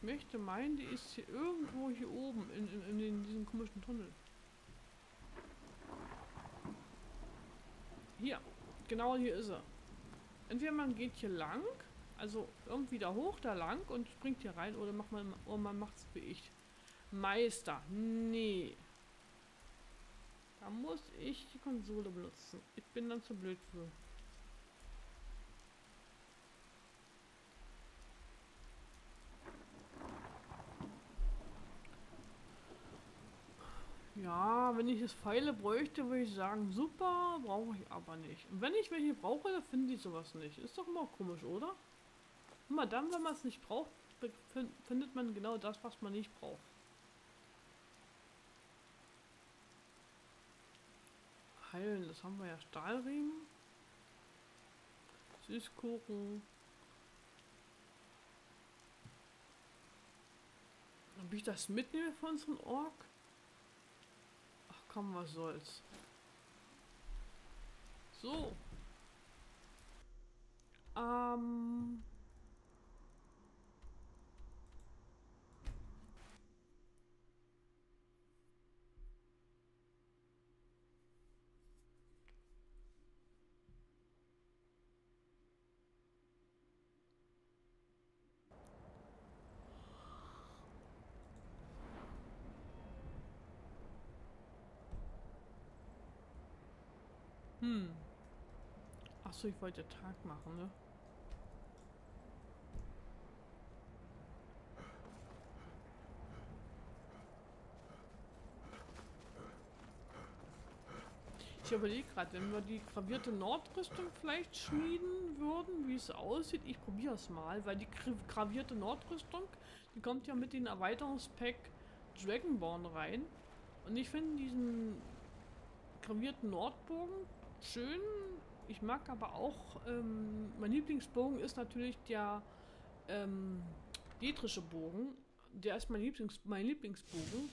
Ich möchte meinen, die ist hier irgendwo hier oben in, in, in, in diesem komischen Tunnel. Hier, genau hier ist er. Entweder man geht hier lang, also irgendwie da hoch, da lang und springt hier rein, oder macht man, oder man macht's wie ich. Meister, nee. Da muss ich die Konsole benutzen. Ich bin dann zu blöd für. Ja, wenn ich das Pfeile bräuchte, würde ich sagen, super, brauche ich aber nicht. Und wenn ich welche brauche, dann finde ich sowas nicht. Ist doch immer komisch, oder? Immer dann, wenn man es nicht braucht, findet man genau das, was man nicht braucht. Heilen, das haben wir ja Stahlriemen. Süßkuchen. Ob ich das mitnehme von so Ork? Komm, was soll's. So. Ähm. Hm. Achso, ich wollte Tag machen, ne? Ich überlege gerade, wenn wir die gravierte Nordrüstung vielleicht schmieden würden, wie es aussieht. Ich probiere es mal, weil die gravierte Nordrüstung, die kommt ja mit dem Erweiterungspack Dragonborn rein. Und ich finde diesen gravierten Nordbogen schön. Ich mag aber auch, ähm, mein Lieblingsbogen ist natürlich der ähm, dietrische Bogen. Der ist mein, Lieblings mein Lieblingsbogen.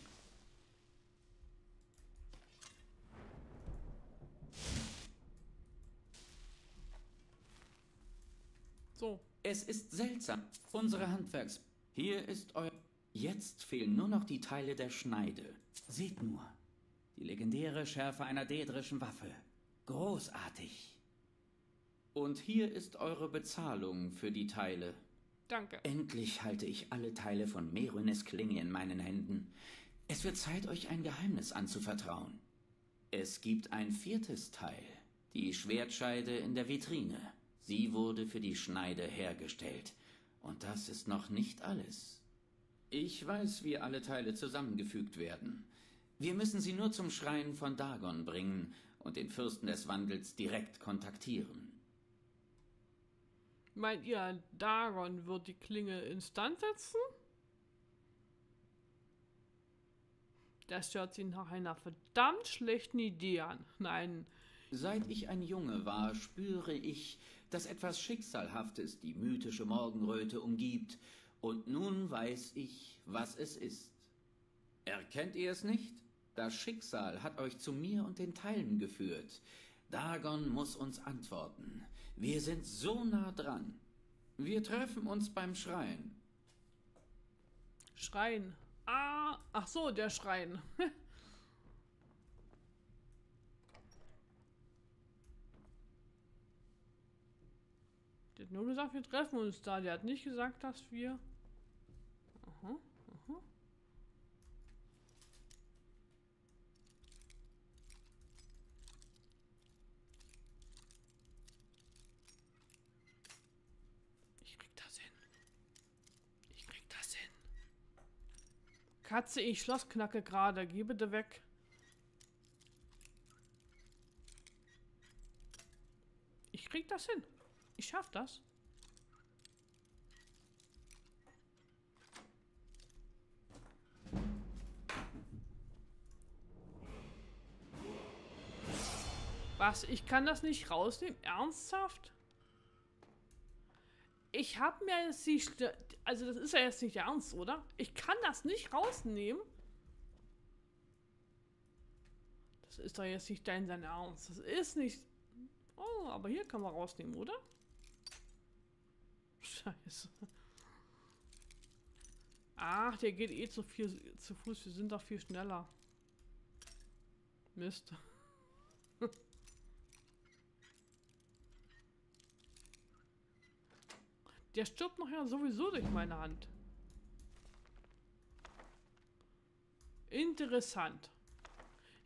So, Es ist seltsam. Unsere Handwerks... Hier ist euer... Jetzt fehlen nur noch die Teile der Schneide. Seht nur. Die legendäre Schärfe einer daedrischen Waffe. Großartig. Und hier ist eure Bezahlung für die Teile. danke. Endlich halte ich alle Teile von Merunes Klinge in meinen Händen. Es wird Zeit, euch ein Geheimnis anzuvertrauen. Es gibt ein viertes Teil. Die Schwertscheide in der Vitrine. Sie wurde für die Schneide hergestellt. Und das ist noch nicht alles. Ich weiß, wie alle Teile zusammengefügt werden. Wir müssen sie nur zum Schrein von Dagon bringen und den Fürsten des Wandels direkt kontaktieren. Meint ihr, Dagon wird die Klinge instand setzen? Das hört sich nach einer verdammt schlechten Idee an. Nein, Seit ich ein Junge war, spüre ich, dass etwas Schicksalhaftes die mythische Morgenröte umgibt, und nun weiß ich, was es ist. Erkennt ihr es nicht? Das Schicksal hat euch zu mir und den Teilen geführt. Dagon muss uns antworten. Wir sind so nah dran. Wir treffen uns beim Schrein. Schrein. Ah, ach so, der Schrein. der hat nur gesagt, wir treffen uns da. Der hat nicht gesagt, dass wir... Aha, aha. Ich krieg das hin. Ich krieg das hin. Katze, ich Schlossknacke gerade. Geh bitte weg. Ich krieg das hin. Ich schaff das. Was? Ich kann das nicht rausnehmen? Ernsthaft? Ich hab mir jetzt die... St also das ist ja jetzt nicht ernst, oder? Ich kann das nicht rausnehmen. Das ist doch jetzt nicht dein sein Ernst. Das ist nicht... Oh, aber hier kann man rausnehmen, oder? Scheiße. Ach, der geht eh zu viel zu Fuß. Wir sind doch viel schneller. Mist. Der stirbt nachher sowieso durch meine Hand. Interessant.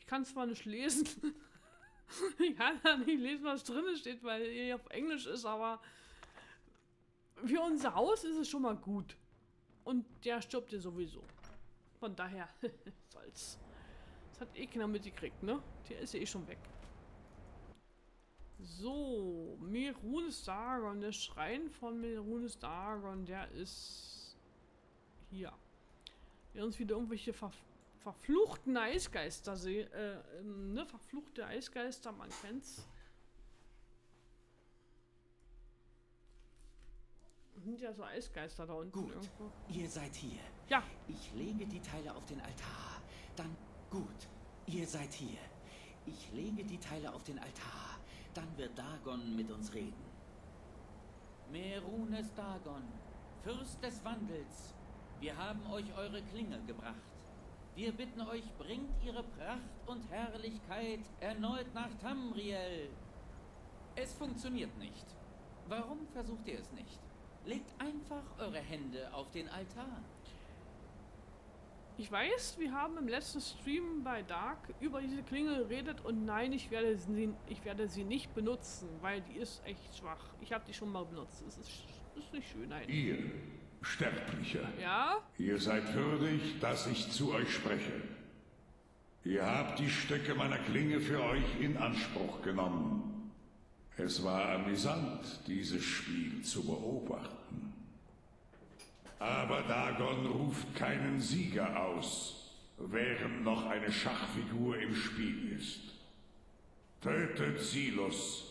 Ich kann zwar nicht lesen. ich kann ja nicht lesen, was drin steht, weil hier auf Englisch ist, aber für unser Haus ist es schon mal gut. Und der stirbt ja sowieso. Von daher soll's. Das hat eh keiner mitgekriegt, ne? Der ist ja eh schon weg. So, Merunes Dagon, der Schrein von Merunes Dagon, der ist hier. Wir uns wieder irgendwelche ver verfluchten Eisgeister sehen, äh, ähm, ne, verfluchte Eisgeister, man kennt's. Sind ja so Eisgeister da unten Gut, irgendwo. ihr seid hier. Ja, Ich lege die Teile auf den Altar. Dann gut, ihr seid hier. Ich lege die Teile auf den Altar. Dann wird Dagon mit uns reden. Merunes Dagon, Fürst des Wandels, wir haben euch eure Klinge gebracht. Wir bitten euch, bringt ihre Pracht und Herrlichkeit erneut nach Tamriel. Es funktioniert nicht. Warum versucht ihr es nicht? Legt einfach eure Hände auf den Altar. Ich weiß, wir haben im letzten Stream bei Dark über diese Klinge geredet und nein, ich werde sie, ich werde sie nicht benutzen, weil die ist echt schwach. Ich habe die schon mal benutzt. Es ist, ist nicht schön eigentlich. Ihr, Sterblicher, Ja? ihr seid würdig, dass ich zu euch spreche. Ihr habt die Stücke meiner Klinge für euch in Anspruch genommen. Es war amüsant, dieses Spiel zu beobachten. Aber Dagon ruft keinen Sieger aus, während noch eine Schachfigur im Spiel ist. Tötet Silus.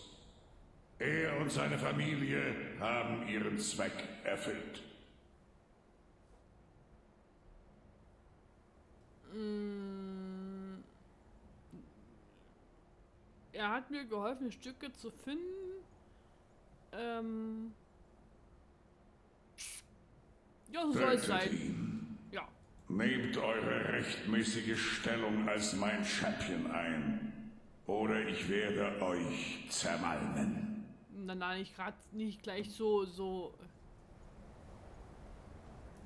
Er und seine Familie haben ihren Zweck erfüllt. Mm. Er hat mir geholfen, Stücke zu finden. Ähm. Ja, so soll es sein. ihn. Ja. Nehmt eure rechtmäßige Stellung als mein Champion ein. Oder ich werde euch zermalmen. Nein, nein, nicht gerade nicht gleich so, so.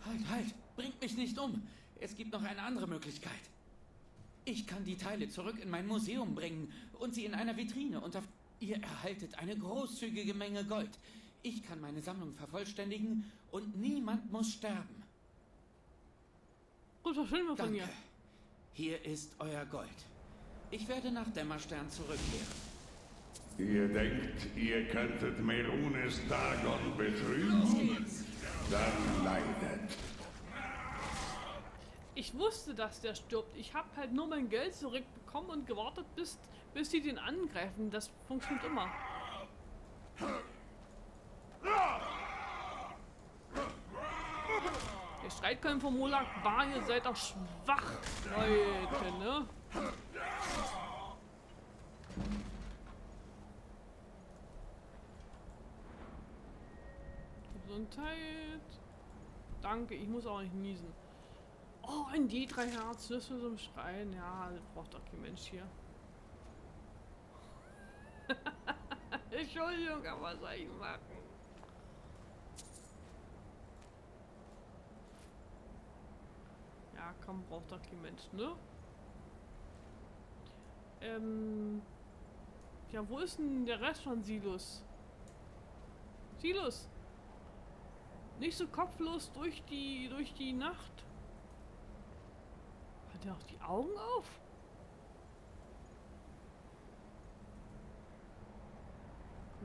Halt, halt! Bringt mich nicht um! Es gibt noch eine andere Möglichkeit. Ich kann die Teile zurück in mein Museum bringen und sie in einer Vitrine unter... Ihr erhaltet eine großzügige Menge Gold. Ich kann meine Sammlung vervollständigen und niemand muss sterben. Gut, was schön von Danke. mir. Hier ist euer Gold. Ich werde nach Dämmerstern zurückkehren. Ihr denkt, ihr könntet Merunes Dagon betrügen? Dann leidet. Ich wusste, dass der stirbt. Ich habe halt nur mein Geld zurückbekommen und gewartet, bis, bis sie den angreifen. Das funktioniert immer. Der Streitkolben von Molak Bar, ihr seid doch schwach, Leute, ne? Gesundheit. Danke, ich muss auch nicht niesen. Oh, ein D3-Herz, das für so ein Schreien. Ja, das braucht doch kein Mensch hier. Entschuldigung, aber was soll ich machen? Ja, komm, braucht doch kein Mensch, ne? Ähm. Ja, wo ist denn der Rest von Silus? Silus! Nicht so kopflos durch die durch die Nacht. Hat er auch die Augen auf?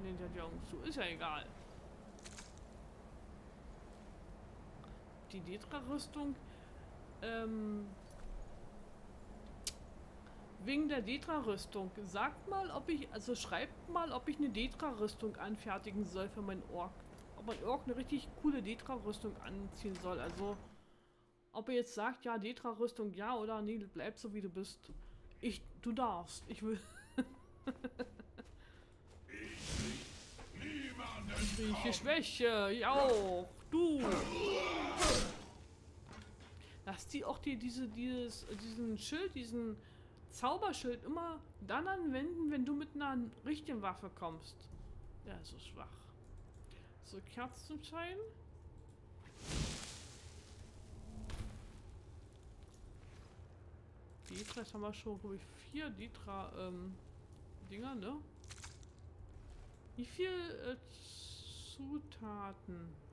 Ne, der hat die Augen zu. Ist ja egal. Die Detra-Rüstung. Ähm. Wegen der Detra-Rüstung. Sagt mal, ob ich. Also schreibt mal, ob ich eine Detra-Rüstung anfertigen soll für meinen Ork. Ob man Ork eine richtig coole Detra-Rüstung anziehen soll. Also. Ob ihr jetzt sagt, ja, Detra-Rüstung ja oder nee, bleib so wie du bist. Ich. Du darfst. Ich will. Ich Schwäche. Ja, auch. Du. Lass die auch die, diese, dieses, diesen Schild, diesen Zauberschild immer dann anwenden, wenn du mit einer richtigen Waffe kommst. Ja, so schwach. So, Kerzenschein. Ditra, jetzt haben wir schon, glaube ich, vier Ditra, ähm, ne? Wie viel äh, Zutaten?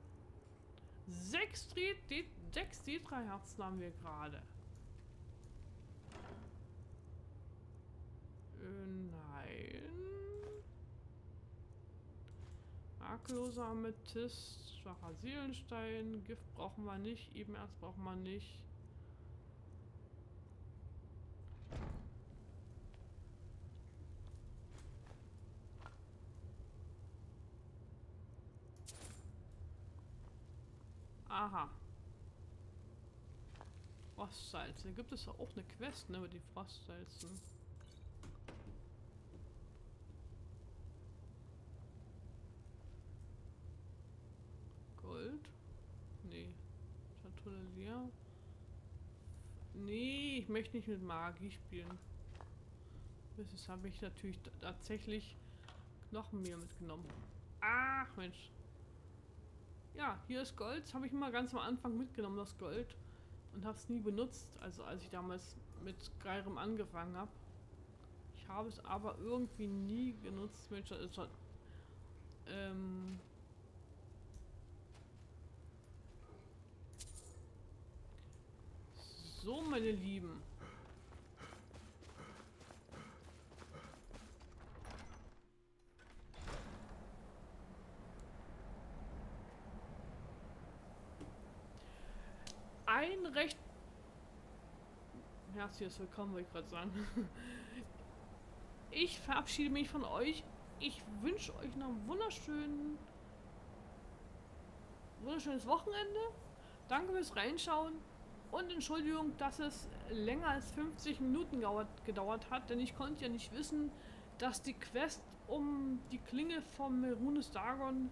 Sechs, D sechs D3-Herzen haben wir gerade. Äh, nein. Makelloser Amethyst, schwacher Seelenstein, Gift brauchen wir nicht, Ebenerz brauchen wir nicht. Aha. Frostsalze. Da gibt es auch eine Quest, ne, mit den Frostsalzen. Gold? Nee. Schatulle leer. Nee, ich möchte nicht mit Magie spielen. Das habe ich natürlich tatsächlich Knochenmehl mitgenommen. Ach, Mensch. Ja, hier ist Gold. Das habe ich immer ganz am Anfang mitgenommen, das Gold. Und habe es nie benutzt. Also als ich damals mit Skyrim angefangen habe. Ich habe es aber irgendwie nie genutzt. Mensch, das ist schon... Ähm... So, meine Lieben. Ein recht herzliches Willkommen, wollte ich gerade sagen. Ich verabschiede mich von euch. Ich wünsche euch noch einen wunderschönen, wunderschönes Wochenende. Danke fürs Reinschauen. Und Entschuldigung, dass es länger als 50 Minuten gedauert hat, denn ich konnte ja nicht wissen, dass die Quest um die Klinge vom Merunes Dagon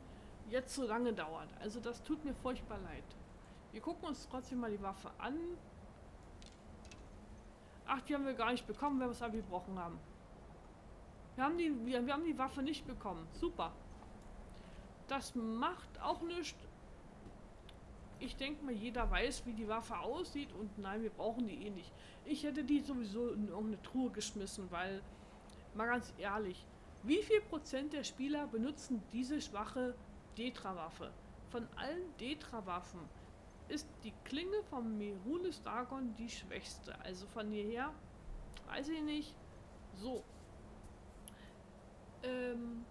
jetzt so lange dauert. Also das tut mir furchtbar leid. Wir gucken uns trotzdem mal die Waffe an. Ach, die haben wir gar nicht bekommen, weil wir es abgebrochen haben. Wir haben, die, wir, wir haben die Waffe nicht bekommen. Super. Das macht auch nichts. Ich denke mal, jeder weiß, wie die Waffe aussieht und nein, wir brauchen die eh nicht. Ich hätte die sowieso in irgendeine Truhe geschmissen, weil, mal ganz ehrlich, wie viel Prozent der Spieler benutzen diese schwache Detra-Waffe? Von allen Detra-Waffen ist die Klinge vom Merunes Dagon die schwächste. Also von hierher, weiß ich nicht. So. Ähm,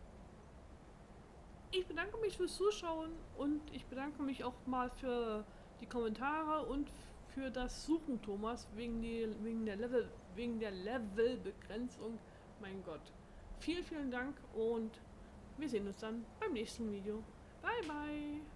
ich bedanke mich fürs Zuschauen und ich bedanke mich auch mal für die Kommentare und für das Suchen, Thomas, wegen, die, wegen der Level, wegen der Levelbegrenzung. Mein Gott. Vielen, vielen Dank und wir sehen uns dann beim nächsten Video. Bye, bye.